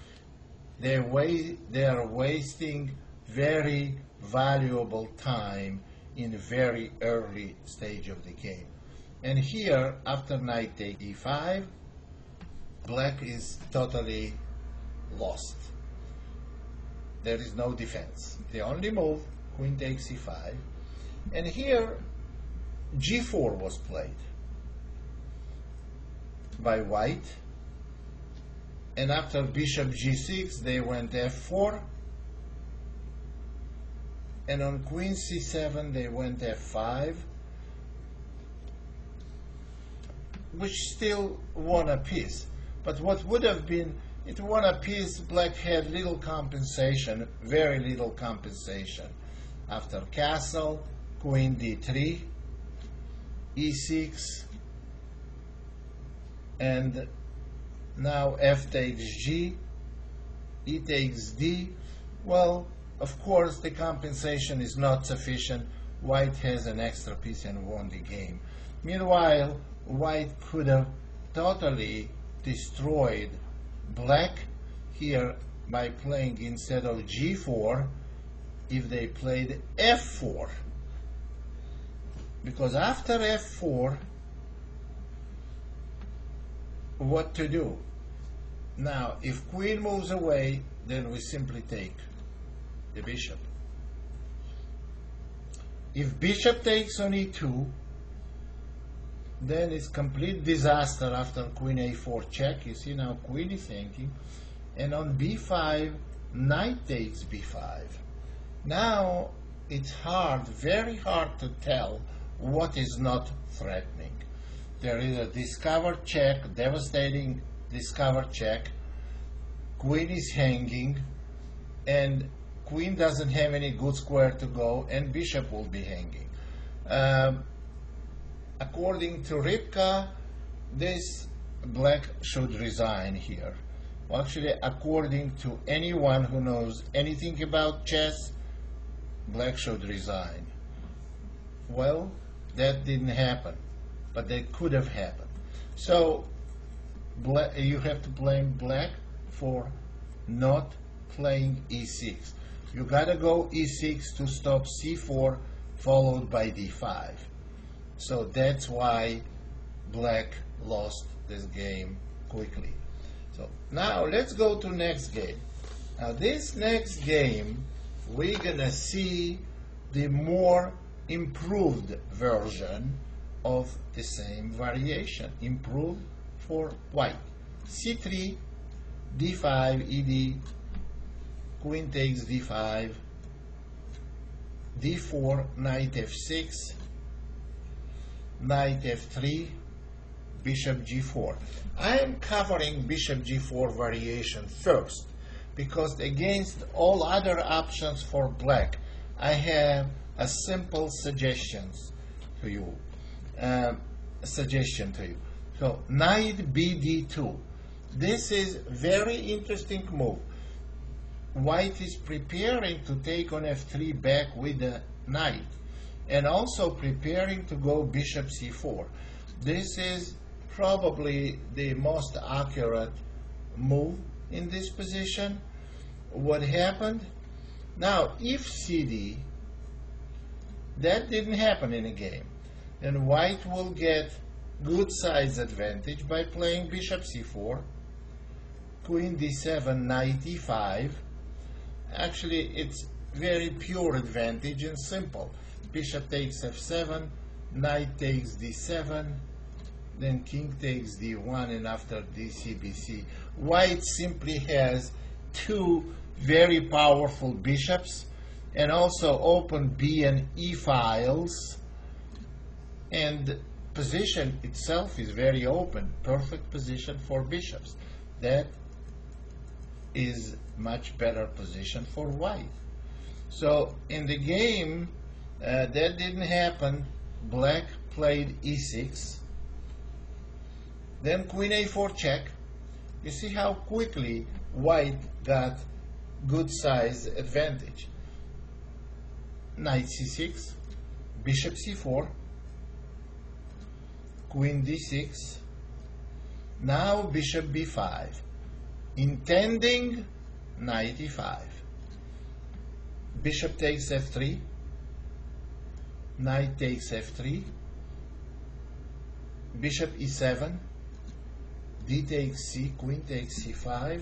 They, wa- they are wasting very valuable time in very early stage of the game. And here, after knight takes e5, black is totally lost. There is no defense. The only move, queen takes e5. And here, g4 was played by white. And after bishop g6, they went f4. And on queen c7, they went f5. Which still won a piece. But what would have been, it won a piece, black had little compensation, very little compensation. After castle, queen d3, e6, and now f takes g, e takes d. Well, of course, the compensation is not sufficient. White has an extra piece and won the game. Meanwhile, white could have totally destroyed black here by playing instead of g4 if they played f4 because after f4 what to do? Now if queen moves away then we simply take the bishop. If bishop takes on e2 then it's complete disaster after queen a4 check. You see now queen is thinking. And on b5 knight takes b5 now it's hard very hard to tell what is not threatening there is a discover check devastating discover check queen is hanging and queen doesn't have any good square to go and bishop will be hanging um, according to Rybka, this black should resign here. Well, actually, according to anyone who knows anything about chess, black should resign. Well, that didn't happen, but that could have happened. So, you have to blame black for not playing e6. You gotta go e6 to stop c4 followed by d5. So that's why black lost this game quickly. So now let's go to next game. Now this next game, we're gonna see the more improved version of the same variation, improved for white. c3, d5, ed, queen takes d5, d4, knight f6, knight f3, bishop g4. I am covering bishop g4 variation first because against all other options for black, I have a simple suggestions to you. Um, suggestion to you. So knight bd2. This is very interesting move. White is preparing to take on f3 back with the knight and also preparing to go bishop c4. This is probably the most accurate move in this position. What happened? Now, if cd, that didn't happen in a game. Then white will get good size advantage by playing bishop c4, queen d7, knight e5. Actually, it's very pure advantage and simple bishop takes f7, knight takes d7, then king takes d1 and after dcbc. white simply has two very powerful bishops and also open b and e files. And position itself is very open perfect position for bishops. That is much better position for white. So in the game uh, that didn't happen. Black played e6 then queen a4 check. You see how quickly white got good size advantage knight c6 bishop c4 queen d6 now bishop b5 intending knight e5 bishop takes f3 knight takes f3 bishop e7 d takes c queen takes c5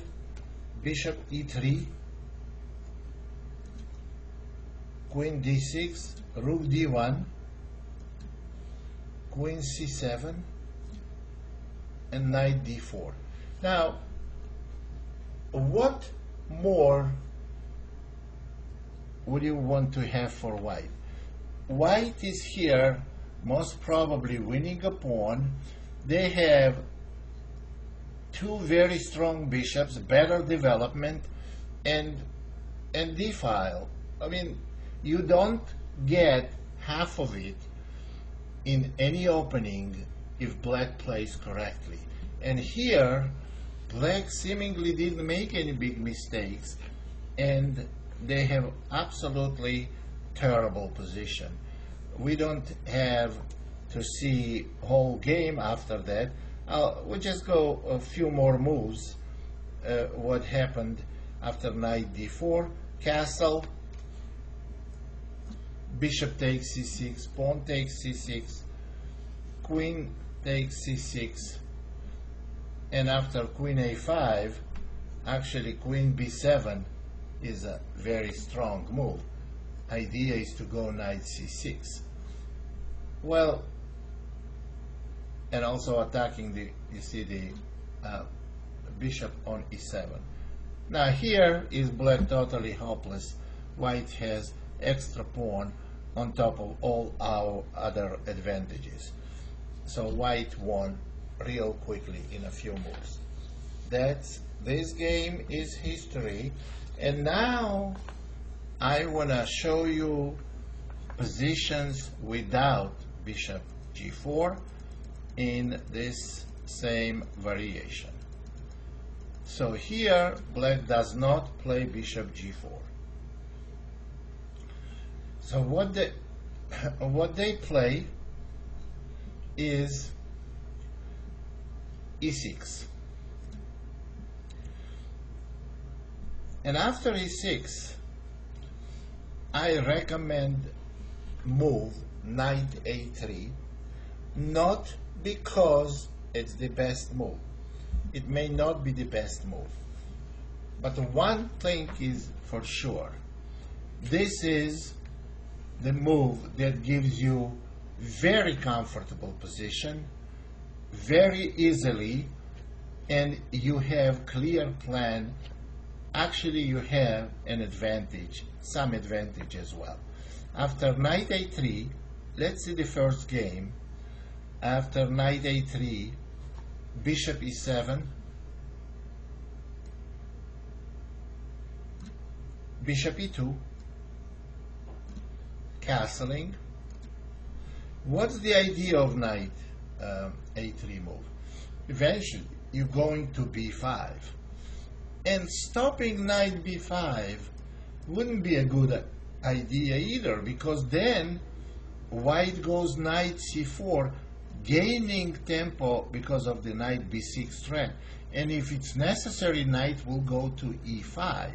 bishop e3 queen d6 rook d1 queen c7 and knight d4 now what more would you want to have for white? White is here most probably winning a pawn. They have two very strong bishops better development and and d file i mean you don't get half of it in any opening if black plays correctly. And here, black seemingly didn't make any big mistakes, and they have absolutely terrible position. We don't have to see whole game after that. Uh, we'll just go a few more moves. Uh, what happened after knight d4, castle, bishop takes c6, pawn takes c6, queen takes c6, and after queen a5, actually queen b7 is a very strong move. Idea is to go knight c6. Well, and also attacking the, you see the uh, bishop on e7. Now here is black totally helpless. White has extra pawn on top of all our other advantages. So white won real quickly in a few moves. That's this game is history. And now I want to show you positions without bishop g4 in this same variation. So here black does not play bishop g4. So what they [laughs] what they play is e6. And after e6, I recommend move knight a3, not because it's the best move. It may not be the best move. But one thing is for sure. This is the move that gives you very comfortable position very easily and you have clear plan. Actually you have an advantage some advantage as well. After knight a3 let's see the first game. After knight a3 bishop e7 bishop e2 castling. What's the idea of knight uh, a3 move? Eventually, you're going to b5. And stopping knight b5 wouldn't be a good idea either, because then white goes knight c4, gaining tempo because of the knight b6 threat. And if it's necessary, knight will go to e5.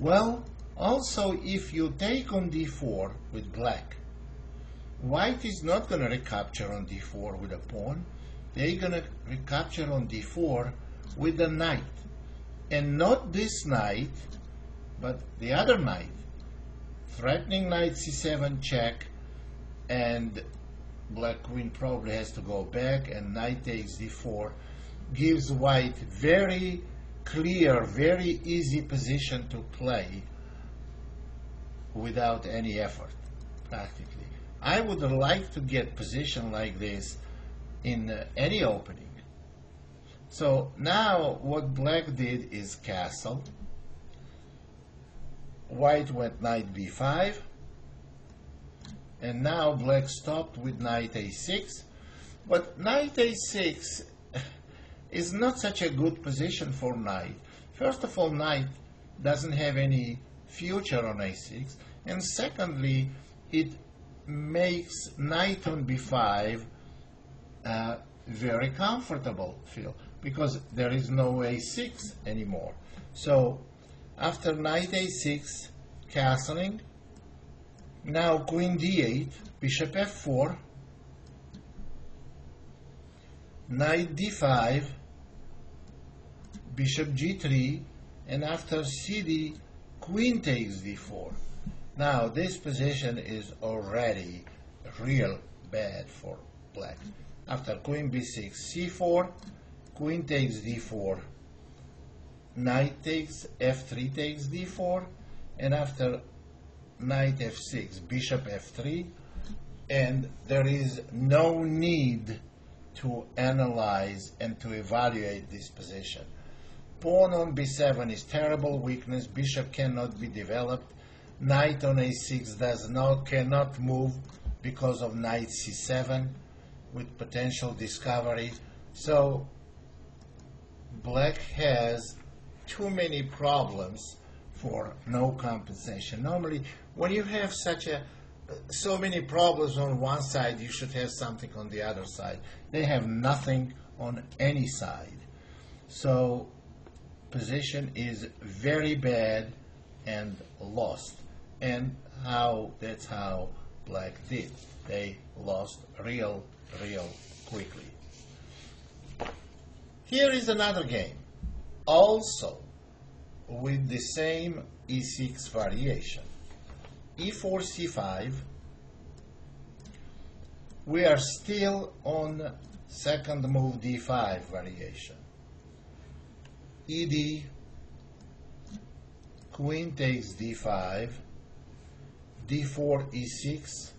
Well, also, if you take on d4 with black, white is not going to recapture on d4 with a pawn. They're going to recapture on d4 with a knight. And not this knight, but the other knight. Threatening knight c7 check and black queen probably has to go back and knight takes d4 gives white very clear, very easy position to play without any effort, practically. I would like to get position like this in uh, any opening. So now what black did is castle. White went knight b5. And now black stopped with knight a6. But knight a6 is not such a good position for knight. First of all, knight doesn't have any future on a6. And secondly, it makes knight on b5 uh, very comfortable feel because there is no a6 anymore. So after knight a6, castling, now queen d8, bishop f4, knight d5, bishop g3, and after cd, queen takes d4. Now this position is already real bad for black. After queen b6, c4, queen takes d4, knight takes, f3 takes d4, and after knight f6, bishop f3, and there is no need to analyze and to evaluate this position. Pawn on b7 is terrible weakness, bishop cannot be developed, knight on a6 does not cannot move because of knight c7 with potential discovery. So black has too many problems for no compensation. Normally, when you have such a so many problems on one side, you should have something on the other side. They have nothing on any side. So position is very bad and lost. And how that's how black did. They lost real, real quickly. Here is another game, also with the same e6 variation. e4, c5, we are still on second move d5 variation. Ed, queen takes d5, d4, e6,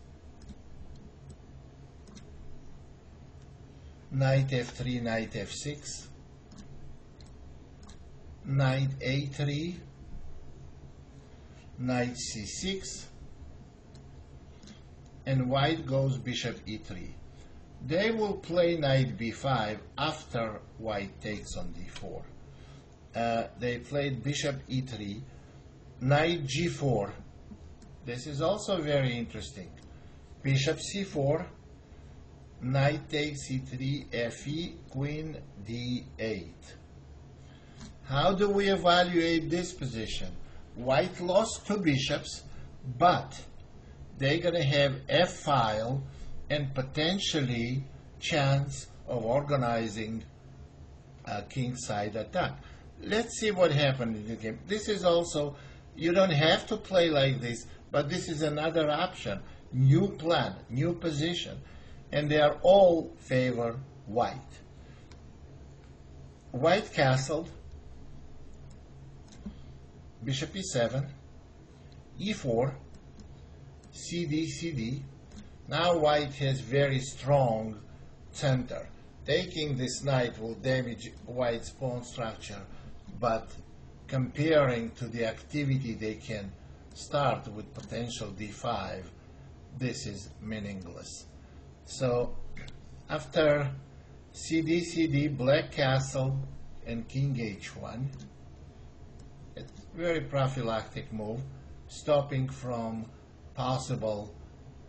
knight f3, knight f6, knight a3, knight c6, and white goes bishop e3. They will play knight b5 after white takes on d4. Uh, they played bishop e3, knight g4. This is also very interesting. Bishop c4, knight takes e3, fe, queen d8. How do we evaluate this position? White lost two bishops, but they're going to have f file and potentially chance of organizing a kingside attack. Let's see what happened in the game. This is also, you don't have to play like this, but this is another option. New plan, new position and they are all favor white. White castled, bishop e7, e4, cd, cd. Now white has very strong center. Taking this knight will damage white's pawn structure, but comparing to the activity they can start with potential d5, this is meaningless. So after CD, CD, Black Castle, and King H1, it's very prophylactic move, stopping from possible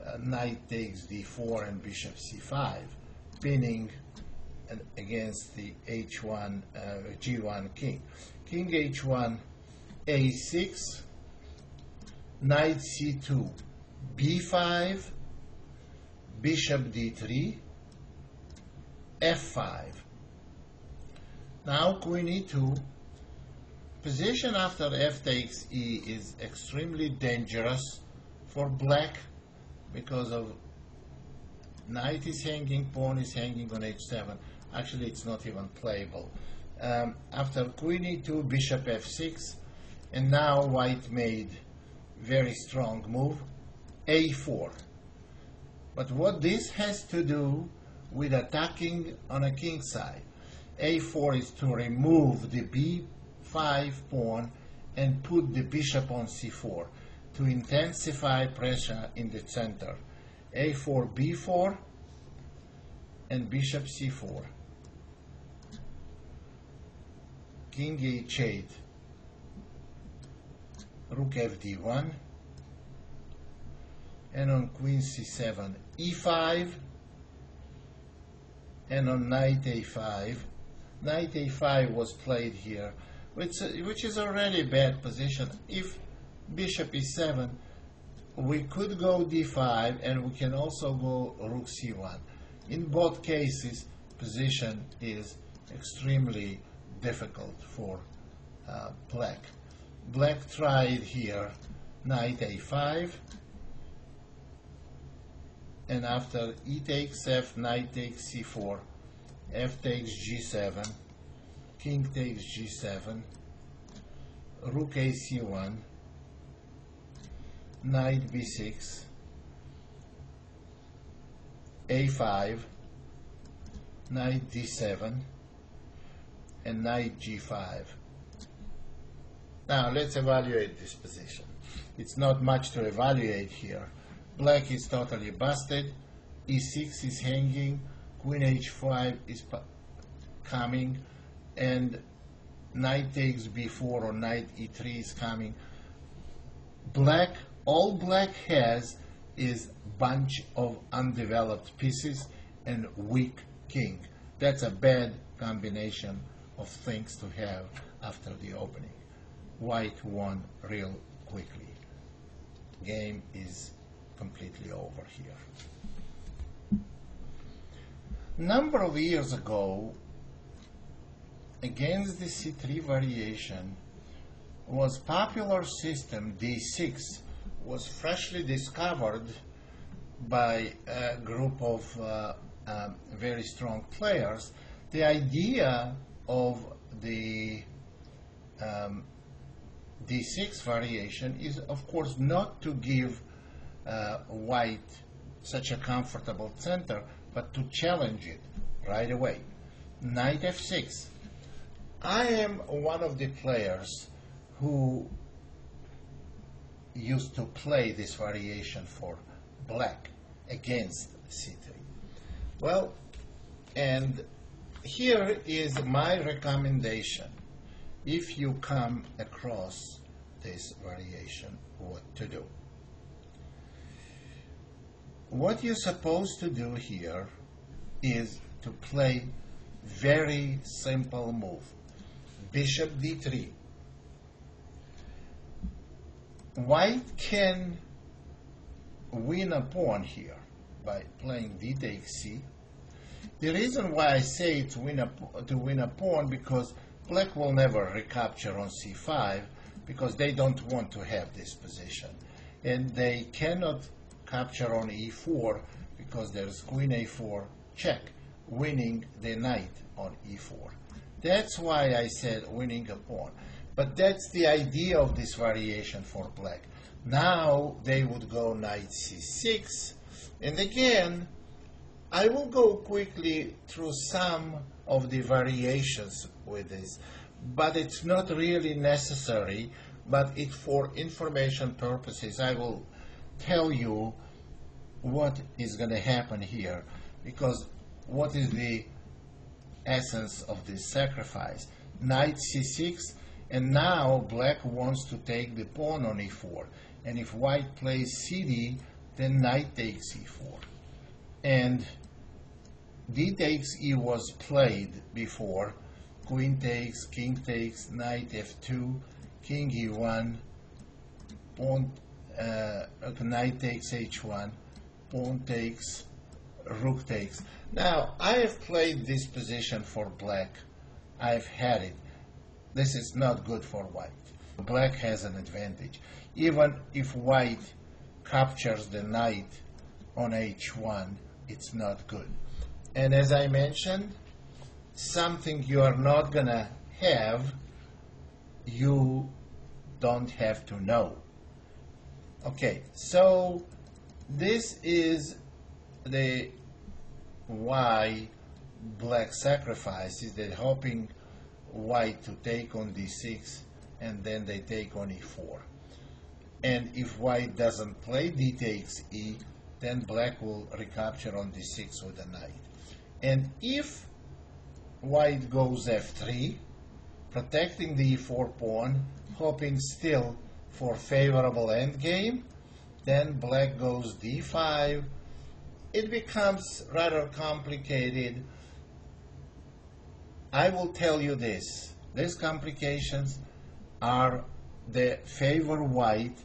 uh, knight takes d4 and bishop c5, pinning against the h1, uh, g1 king. King h1, a6, knight c2, b5, bishop d3, f5. Now queen e2. Position after f takes e is extremely dangerous for black because of Knight is hanging, pawn is hanging on h7. Actually, it's not even playable. Um, after queen e2, bishop f6, and now white made very strong move, a4. But what this has to do with attacking on a king side, a4 is to remove the b5 pawn and put the bishop on c4 to intensify pressure in the center. a4, b4, and bishop c4. King h8, rook fd1, and on queen c7, e5, and on knight a5. Knight a5 was played here, which, which is already a bad position. If bishop e7, we could go d5 and we can also go rook c1. In both cases, position is extremely difficult for uh, black. Black tried here knight a5, and after e takes f, knight takes c4, f takes g7, king takes g7, rook a c1, knight b6, a5, knight d7, and knight g5. Now let's evaluate this position. It's not much to evaluate here. Black is totally busted, e6 is hanging, queen h5 is coming, and knight takes b4 or knight e3 is coming. Black, all black has is bunch of undeveloped pieces and weak king. That's a bad combination of things to have after the opening. White won real quickly. Game is completely over here. Number of years ago, against the C3 variation, was popular system D6 was freshly discovered by a group of uh, um, very strong players. The idea of the um, D6 variation is, of course, not to give uh, white such a comfortable center, but to challenge it right away. Knight f6. I am one of the players who used to play this variation for black against c3. Well, and here is my recommendation if you come across this variation, what to do. What you're supposed to do here is to play very simple move. Bishop d3. White can win a pawn here by playing d takes c. The reason why I say to win a, to win a pawn because black will never recapture on c5 because they don't want to have this position. And they cannot capture on e4 because there's queen a4 check, winning the knight on e4. That's why I said winning a pawn. But that's the idea of this variation for black. Now they would go knight c6, and again, I will go quickly through some of the variations with this, but it's not really necessary, but it for information purposes, I will tell you what is going to happen here, because what is the essence of this sacrifice? Knight c6, and now black wants to take the pawn on e4, and if white plays cd, then knight takes e4. And d takes e was played before, queen takes, king takes, knight f2, king e1, pawn, uh, knight takes h1, pawn takes, rook takes. Now, I have played this position for black. I've had it. This is not good for white. Black has an advantage. Even if white captures the knight on h1, it's not good. And as I mentioned, something you are not gonna have, you don't have to know. Okay, so this is the why black sacrifices. They're hoping white to take on d6 and then they take on e4. And if white doesn't play d takes e, then black will recapture on d6 with a knight. And if white goes f3, protecting the e4 pawn, hoping still for favorable endgame, then black goes d5. It becomes rather complicated. I will tell you this. These complications are the favor white,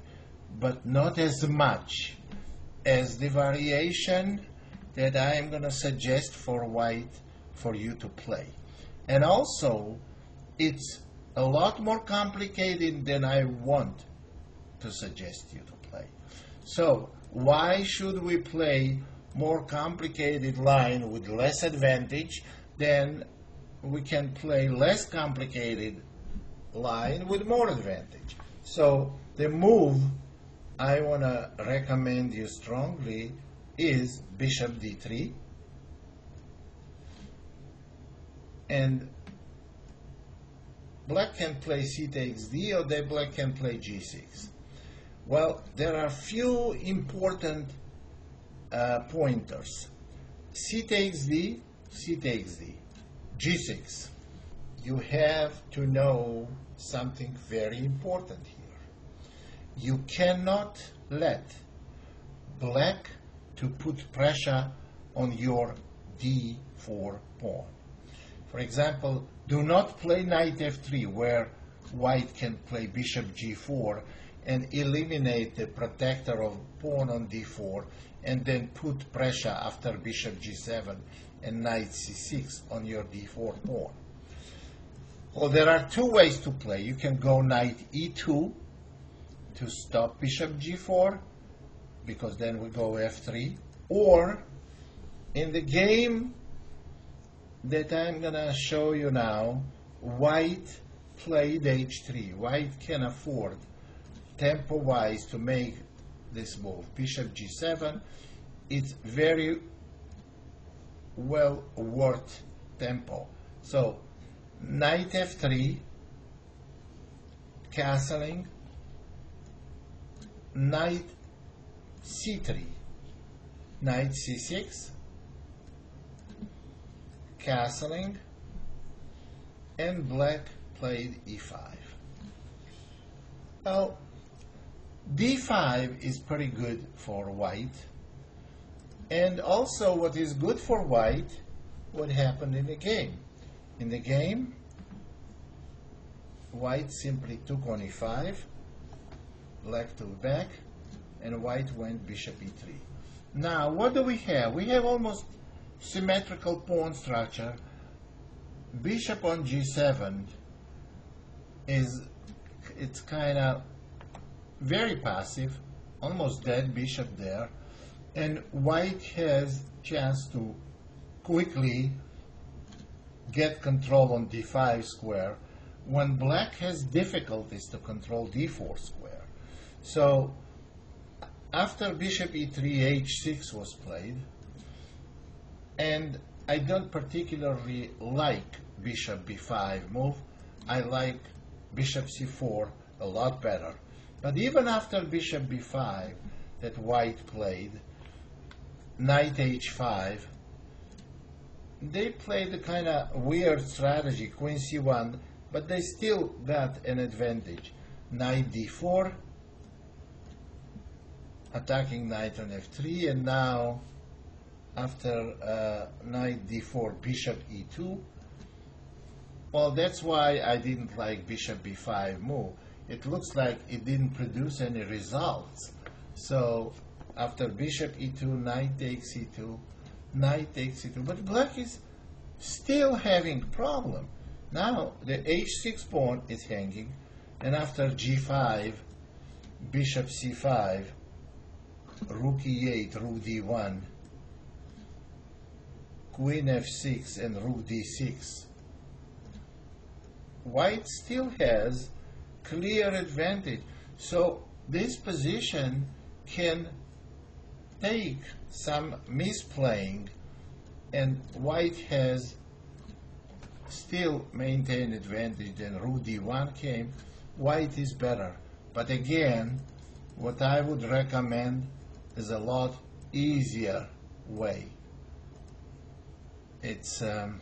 but not as much as the variation that I am going to suggest for white for you to play. And also, it's a lot more complicated than I want to suggest you to play. So, why should we play more complicated line with less advantage than we can play less complicated line with more advantage? So, the move I want to recommend you strongly is bishop d3 and black can play c takes d or the black can play g6 well there are few important uh, pointers. C takes d c takes d g6 you have to know something very important here. You cannot let black to put pressure on your d4 pawn. For example, do not play knight f3 where white can play bishop g4 and eliminate the protector of pawn on d4 and then put pressure after bishop g7 and knight c6 on your d4 pawn. Well, there are two ways to play. You can go knight e2 to stop bishop g4 because then we go f3 or in the game that I'm gonna show you now white played h3 white can afford tempo wise to make this move. Bishop g7 it's very well worth tempo. So knight f3 castling. Knight c3, knight c6, castling, and black played e5. Well, d5 is pretty good for white, and also what is good for white, what happened in the game. In the game, white simply took on e5, black took back, and white went bishop e3. Now, what do we have? We have almost symmetrical pawn structure. Bishop on g7 is, it's kind of very passive, almost dead bishop there, and white has chance to quickly get control on d5 square when black has difficulties to control d4 square. So after bishop e3, h6 was played, and I don't particularly like bishop b5 move. I like bishop c4 a lot better. But even after bishop b5 that white played, knight h5, they played a kind of weird strategy, queen c1, but they still got an advantage. Knight d4, attacking knight on f3 and now after uh, knight d4 bishop e2 well that's why I didn't like bishop b5 move it looks like it didn't produce any results. So after bishop e2 knight takes e2 knight takes e2 but black is still having problem. Now the h6 pawn is hanging and after g5 bishop c5 rook e8, rook d1, queen f6 and rook d6, white still has clear advantage. So this position can take some misplaying and white has still maintained advantage and rook d1 came. White is better. But again what I would recommend is a lot easier way it's um,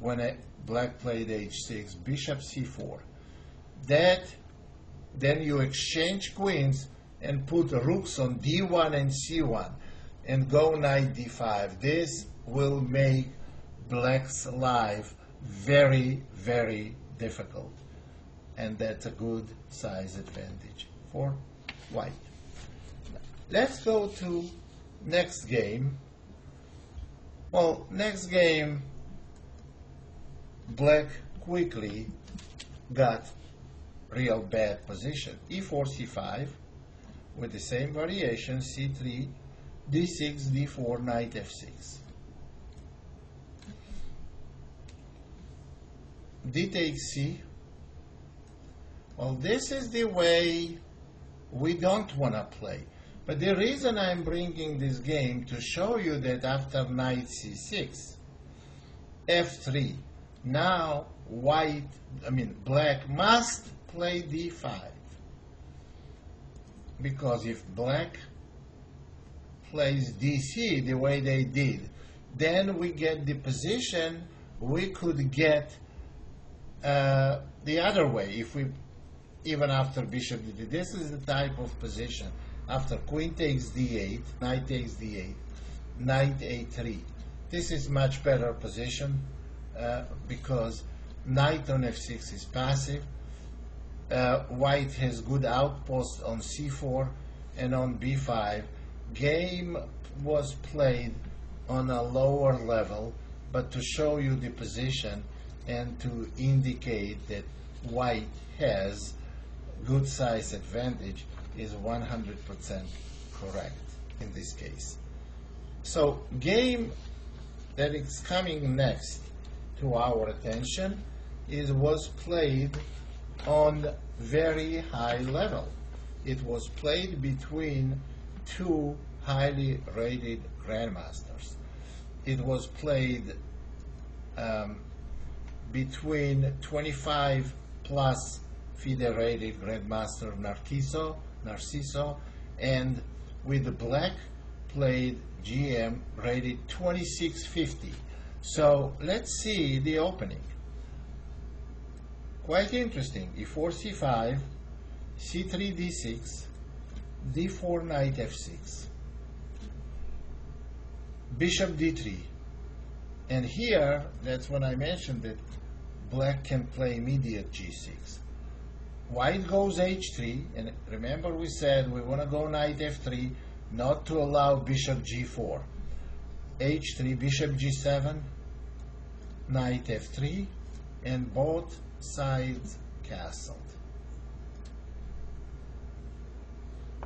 when a black played h6 bishop c4 that then you exchange queens and put rooks on d1 and c1 and go knight d5. This will make black's life very, very difficult. And that's a good size advantage for white. Let's go to next game. Well, next game, black quickly got real bad position. e4, c5 with the same variation, c3, d6, d4, knight f6. d takes c. Well, this is the way we don't want to play. But the reason I'm bringing this game to show you that after knight c6, f3, now white, I mean black must play d5. Because if black plays DC the way they did, then we get the position we could get uh, the other way if we even after bishop d this is the type of position after queen takes d8 knight takes d8 knight a3 this is much better position uh, because knight on f6 is passive uh, white has good outpost on c4 and on b5 game was played on a lower level, but to show you the position and to indicate that white has good size advantage is 100% correct in this case. So game that is coming next to our attention is was played on very high level. It was played between two highly rated grandmasters. It was played um, between 25 plus federated grandmaster Narciso, Narciso and with the black played GM rated 2650. So let's see the opening. Quite interesting. E4 c5, c3 d6, d4 knight f6 bishop d3 and here that's when I mentioned that black can play immediate g6 white goes h3 and remember we said we want to go knight f3 not to allow bishop g4 h3 bishop g7 knight f3 and both sides castled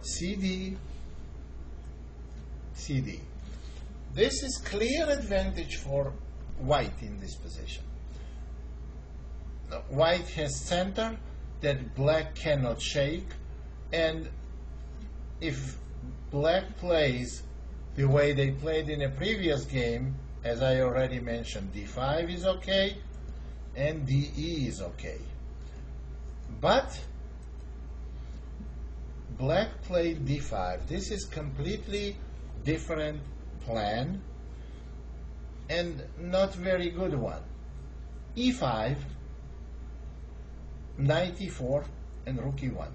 CD, CD. This is clear advantage for white in this position. White has center that black cannot shake, and if black plays the way they played in a previous game, as I already mentioned, d5 is okay, and de is okay. But black played d5. This is completely different plan and not very good one. e5, knight e4, and rook e1.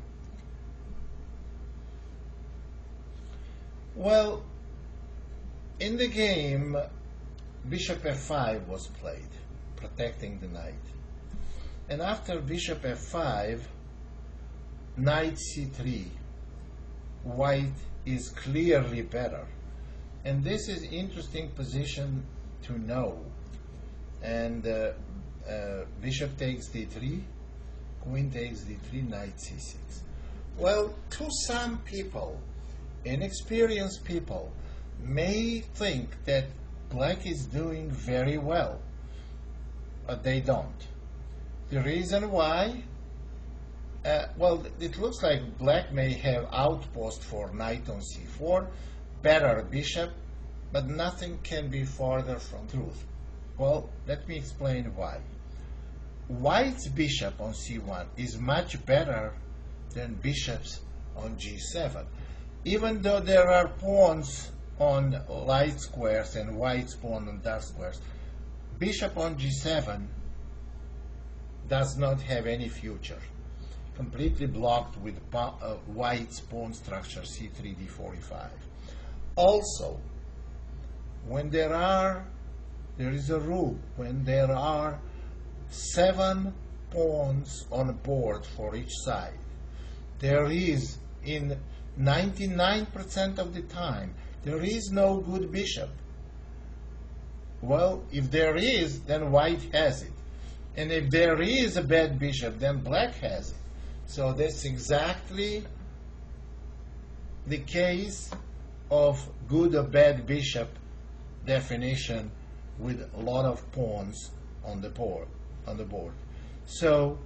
Well, in the game, bishop f5 was played, protecting the knight. And after bishop f5, knight c3 white is clearly better. And this is interesting position to know. And uh, uh, bishop takes d3, d3, knight c6. Well, to some people, inexperienced people, may think that black is doing very well, but they don't. The reason why? Uh, well, it looks like black may have outpost for knight on c4, better bishop, but nothing can be farther from truth. Well, let me explain why. White's bishop on c1 is much better than bishops on g7. Even though there are pawns on light squares and white pawn on dark squares, bishop on g7 does not have any future. Completely blocked with uh, white's pawn structure c3 d4 e5. Also, when there are there is a rule when there are seven pawns on board for each side. There is in 99% of the time there is no good bishop. Well if there is then white has it. And if there is a bad bishop then black has it. So that's exactly the case of good or bad bishop definition with a lot of pawns on the board on the board. So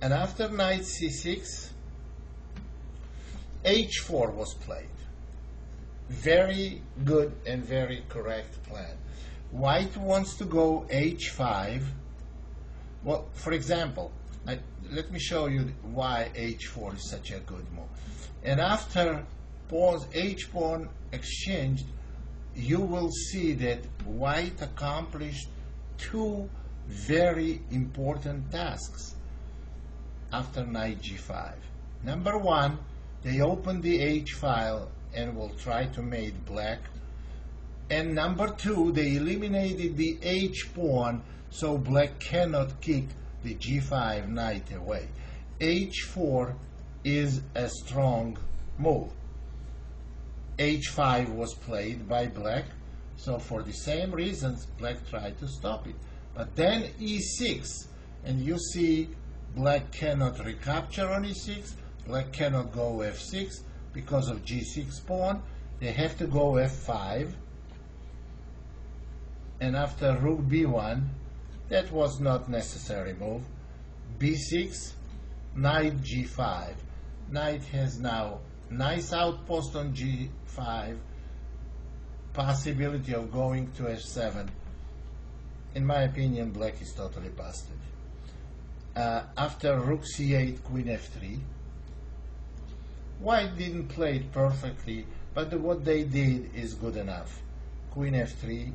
and after knight c6 h4 was played. Very good and very correct plan. White wants to go h5 well for example I, let me show you why h4 is such a good move. And after pawns h pawn exchanged you will see that white accomplished two very important tasks after knight g5. Number one, they open the h file and will try to mate black. And number two, they eliminated the h pawn so black cannot kick the g5 knight away. h4 is a strong move h5 was played by black, so for the same reasons, black tried to stop it. But then e6, and you see black cannot recapture on e6, black cannot go f6 because of g6 pawn, they have to go f5, and after rook b1, that was not necessary move, b6, knight g5. Knight has now nice outpost on g5, possibility of going to f7. In my opinion, black is totally busted. Uh, after rook c8, queen f3, white didn't play it perfectly, but the, what they did is good enough. Queen f3,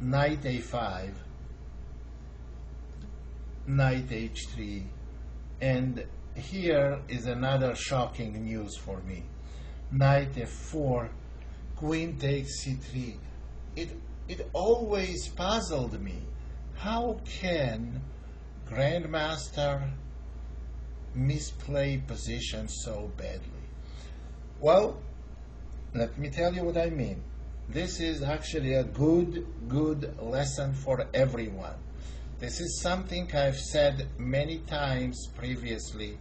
knight a5, knight h3, and here is another shocking news for me. Knight f4, queen takes c3. It, it always puzzled me. How can Grandmaster misplay position so badly? Well, let me tell you what I mean. This is actually a good, good lesson for everyone. This is something I've said many times previously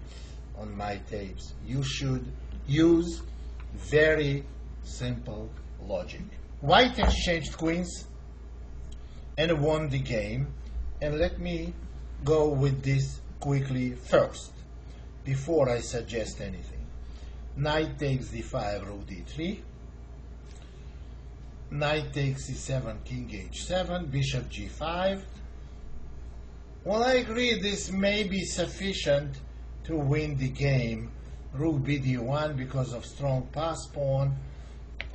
on my tapes. You should use very simple logic. White exchanged queens and won the game. And let me go with this quickly first, before I suggest anything. Knight takes d5, rook d3. Knight takes c7, king h7, bishop g5 well, I agree this may be sufficient to win the game. Rook bd1 because of strong pass pawn,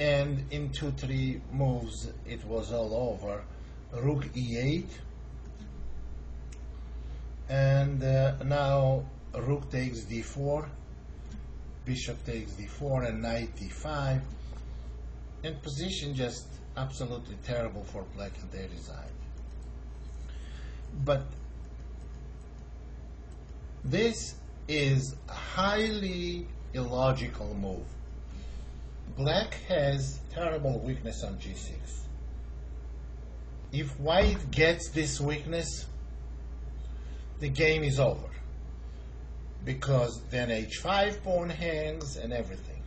and in 2-3 moves it was all over. Rook e8, and uh, now rook takes d4, bishop takes d4, and knight d5, and position just absolutely terrible for black and their design. But this is a highly illogical move. Black has terrible weakness on g6. If white gets this weakness, the game is over. Because then h5 pawn hangs and everything.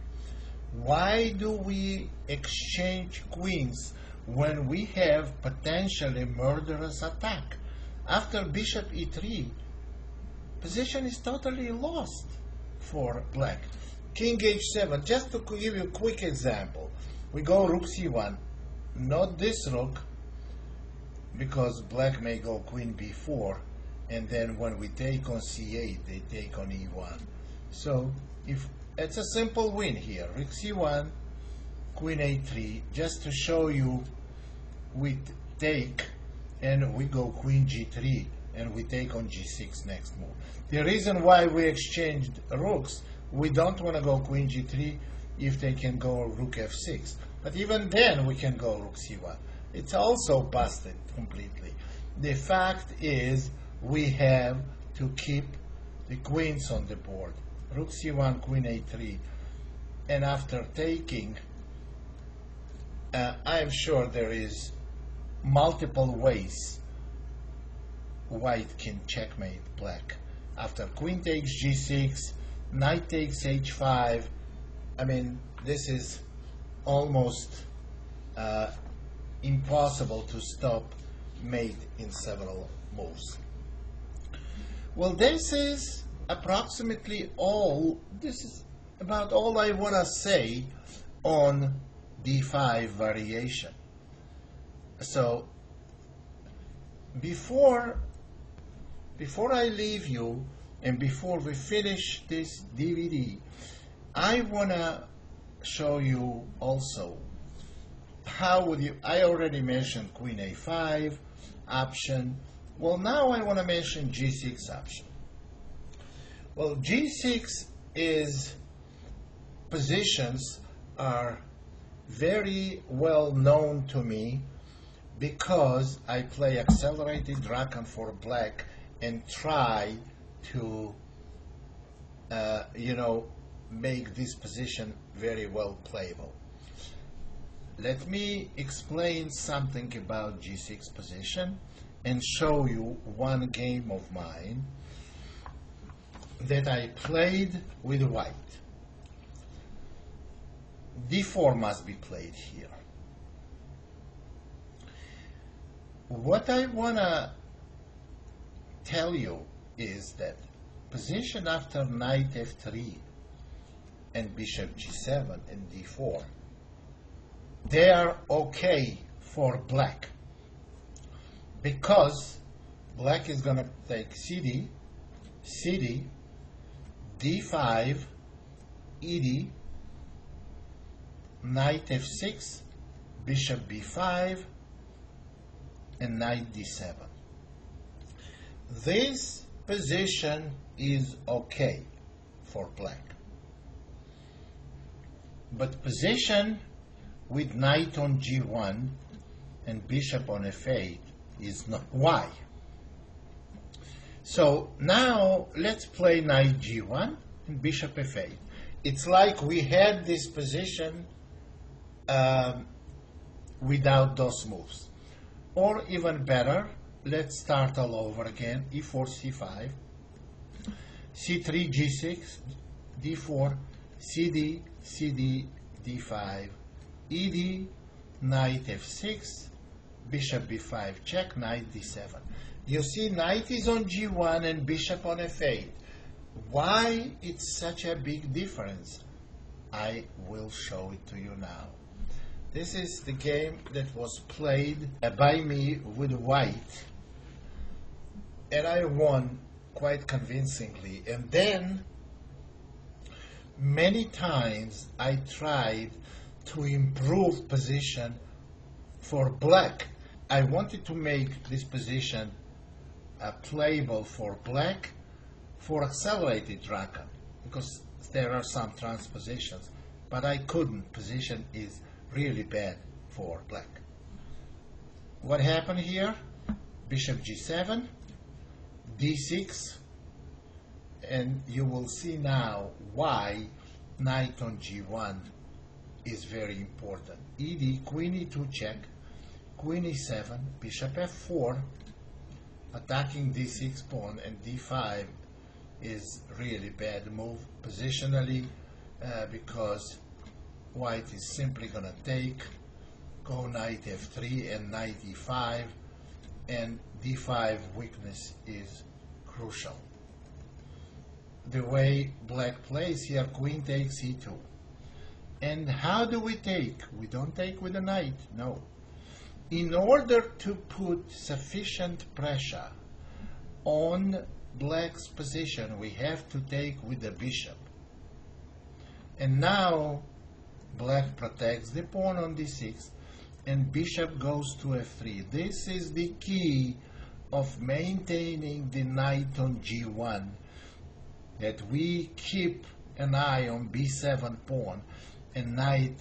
Why do we exchange queens when we have potentially murderous attack. After bishop e3, position is totally lost for black. King h7, just to give you a quick example, we go rook c1, not this rook, because black may go queen b4, and then when we take on c8, they take on e1. So if it's a simple win here, rook c1, queen a3, just to show you we take and we go queen g3 and we take on g6 next move. The reason why we exchanged rooks, we don't want to go queen g3 if they can go rook f6. But even then we can go rook c1. It's also busted completely. The fact is we have to keep the queens on the board. Rook c1, queen a3. And after taking, uh, I'm sure there is multiple ways white can checkmate black. After queen takes g6, knight takes h5, I mean, this is almost uh, impossible to stop mate in several moves. Well, this is approximately all, this is about all I want to say on d5 variation. So, before before I leave you and before we finish this DVD, I want to show you also how would you, I already mentioned queen a5 option. Well, now I want to mention g6 option. Well, g6 is positions are very well known to me because I play accelerated Dragon for black and try to, uh, you know, make this position very well playable. Let me explain something about g6 position and show you one game of mine that I played with white. d4 must be played here. What I want to tell you is that position after knight f3 and bishop g7 and d4 they are okay for black. Because black is going to take cd cd d5 ed knight f6 bishop b5 and knight d7 this position is okay for black. But position with knight on g1 and bishop on f8 is not. Why? So now let's play knight g1 and bishop f8. It's like we had this position um, without those moves. Or even better, let's start all over again. e4, c5, c3, g6, d4, cd, cd, d5, ed, knight f6, bishop b5 check, knight d7. You see knight is on g1 and bishop on f8. Why it's such a big difference? I will show it to you now. This is the game that was played by me with white and I won quite convincingly. And then many times I tried to improve position for black. I wanted to make this position playable for black for accelerated Dragon because there are some transpositions, but I couldn't. Position is really bad for black. What happened here? Bishop g7, d6 and you will see now why knight on g1 is very important. ed, queen e2 check, queen e7, bishop f4, attacking d6 pawn, and d5 is really bad move positionally uh, because white is simply going to take go knight f3 and knight e5 and d5 weakness is crucial. The way black plays here, queen takes e2. And how do we take? We don't take with a knight, no. In order to put sufficient pressure on black's position, we have to take with the bishop. And now black protects the pawn on d6 and bishop goes to f3. This is the key of maintaining the knight on g1 that we keep an eye on b7 pawn and knight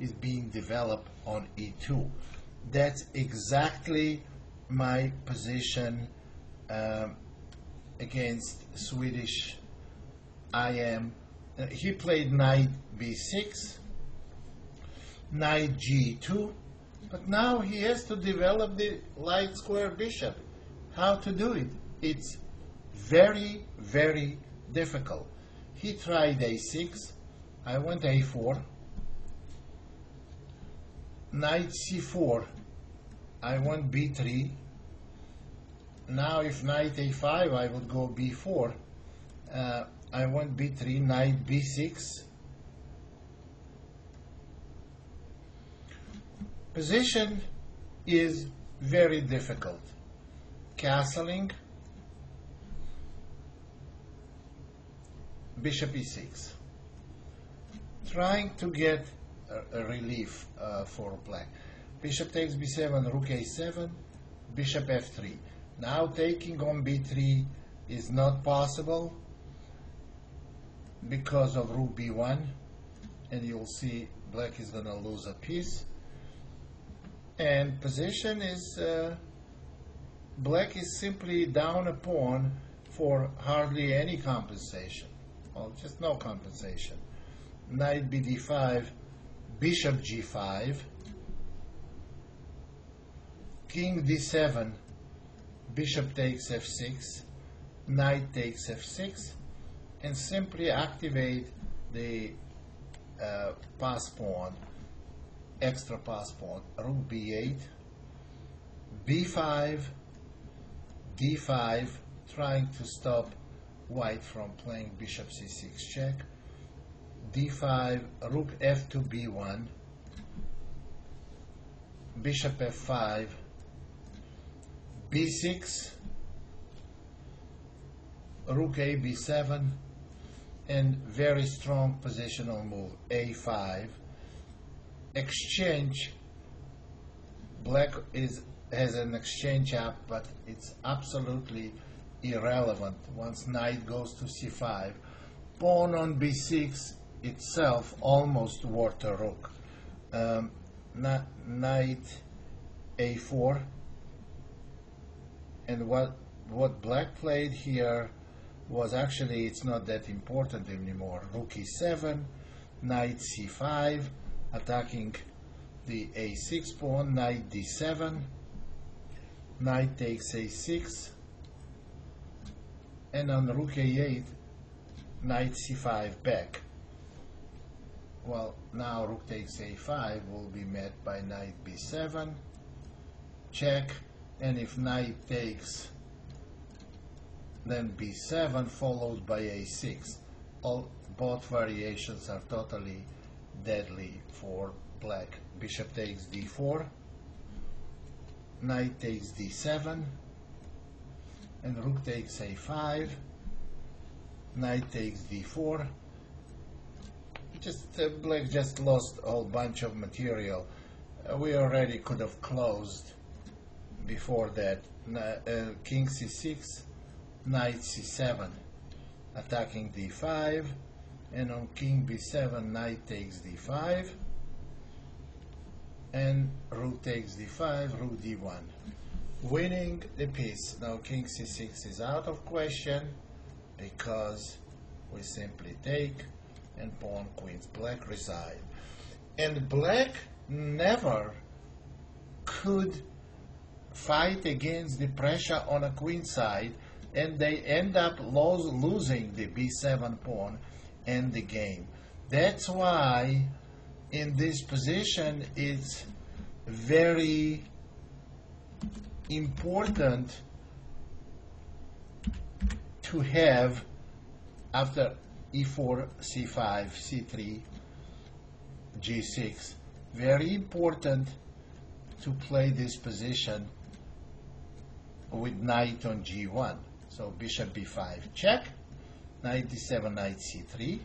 is being developed on e2. That's exactly my position um, against Swedish IM. Uh, he played knight b6, knight g2, but now he has to develop the light square bishop. How to do it? It's very, very difficult. He tried a6, I went a4, knight c4, I went b3, now if knight a5 I would go b4, uh, I want b3, knight b6, position is very difficult. Castling, bishop e6. Trying to get a, a relief uh, for black. Bishop takes b7, rook a7, bishop f3. Now taking on b3 is not possible because of rook b1 and you'll see black is going to lose a piece and position is uh, black is simply down a pawn for hardly any compensation. Well just no compensation. Knight bd5 bishop g5 king d7 bishop takes f6 knight takes f6 and simply activate the uh, pass pawn extra pass pawn, rook b8, b5, d5, trying to stop white from playing bishop c6 check, d5, rook f2 b1, bishop f5, b6, rook a b7, and very strong positional move a5, exchange. Black is has an exchange up but it's absolutely irrelevant once knight goes to c5 pawn on b6 itself almost worth a rook um, knight a4 and what what black played here was actually it's not that important anymore. Rook e7 knight c5 attacking the a6 pawn, knight d7, knight takes a6, and on rook a8, knight c5 back. Well, now rook takes a5 will be met by knight b7, check, and if knight takes, then b7 followed by a6. All both variations are totally deadly for black. Bishop takes d4, knight takes d7, and rook takes a5, knight takes d4. Just uh, black just lost a whole bunch of material. Uh, we already could have closed before that. Uh, king c6, knight c7, attacking d5 and on king b7 knight takes d5 and rook takes d5 rook d1 winning the piece. Now king c6 is out of question because we simply take and pawn queens. Black reside. And black never could fight against the pressure on a queen side and they end up losing the b7 pawn and the game. That's why in this position it's very important to have after E e4, c5, c3, g6. Very important to play this position with knight on g1. So bishop b5 check, knight d7, knight c3,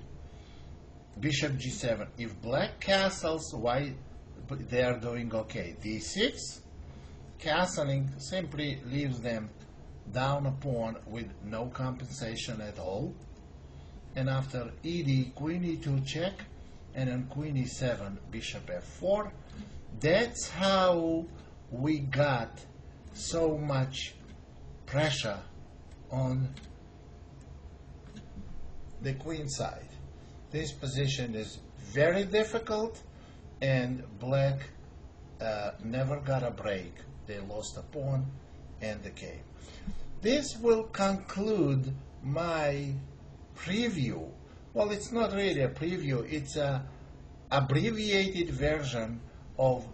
bishop g7. If black castles, why they are doing okay. d6, castling simply leaves them down a pawn with no compensation at all. And after ed, queen e2 check, and then queen e7, bishop f4. That's how we got so much pressure on the queen side. This position is very difficult, and black uh, never got a break. They lost a pawn and the game. This will conclude my preview. Well, it's not really a preview, it's a abbreviated version of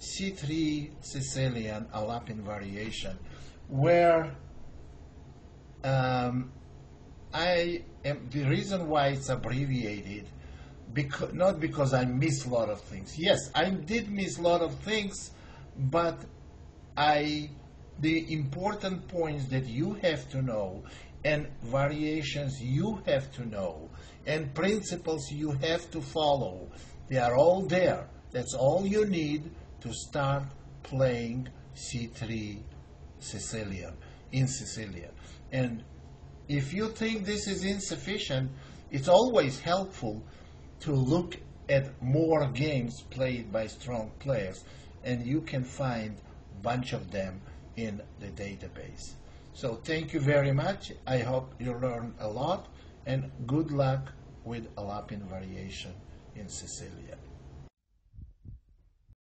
C3 Sicilian Alapin variation, where um, I am the reason why it's abbreviated, because not because I miss a lot of things. Yes, I did miss a lot of things, but I the important points that you have to know and variations you have to know and principles you have to follow. They are all there. That's all you need to start playing C3 Sicilian, in Sicilian. And if you think this is insufficient, it's always helpful to look at more games played by strong players, and you can find a bunch of them in the database. So thank you very much. I hope you learned a lot, and good luck with Alapin variation in Sicilian.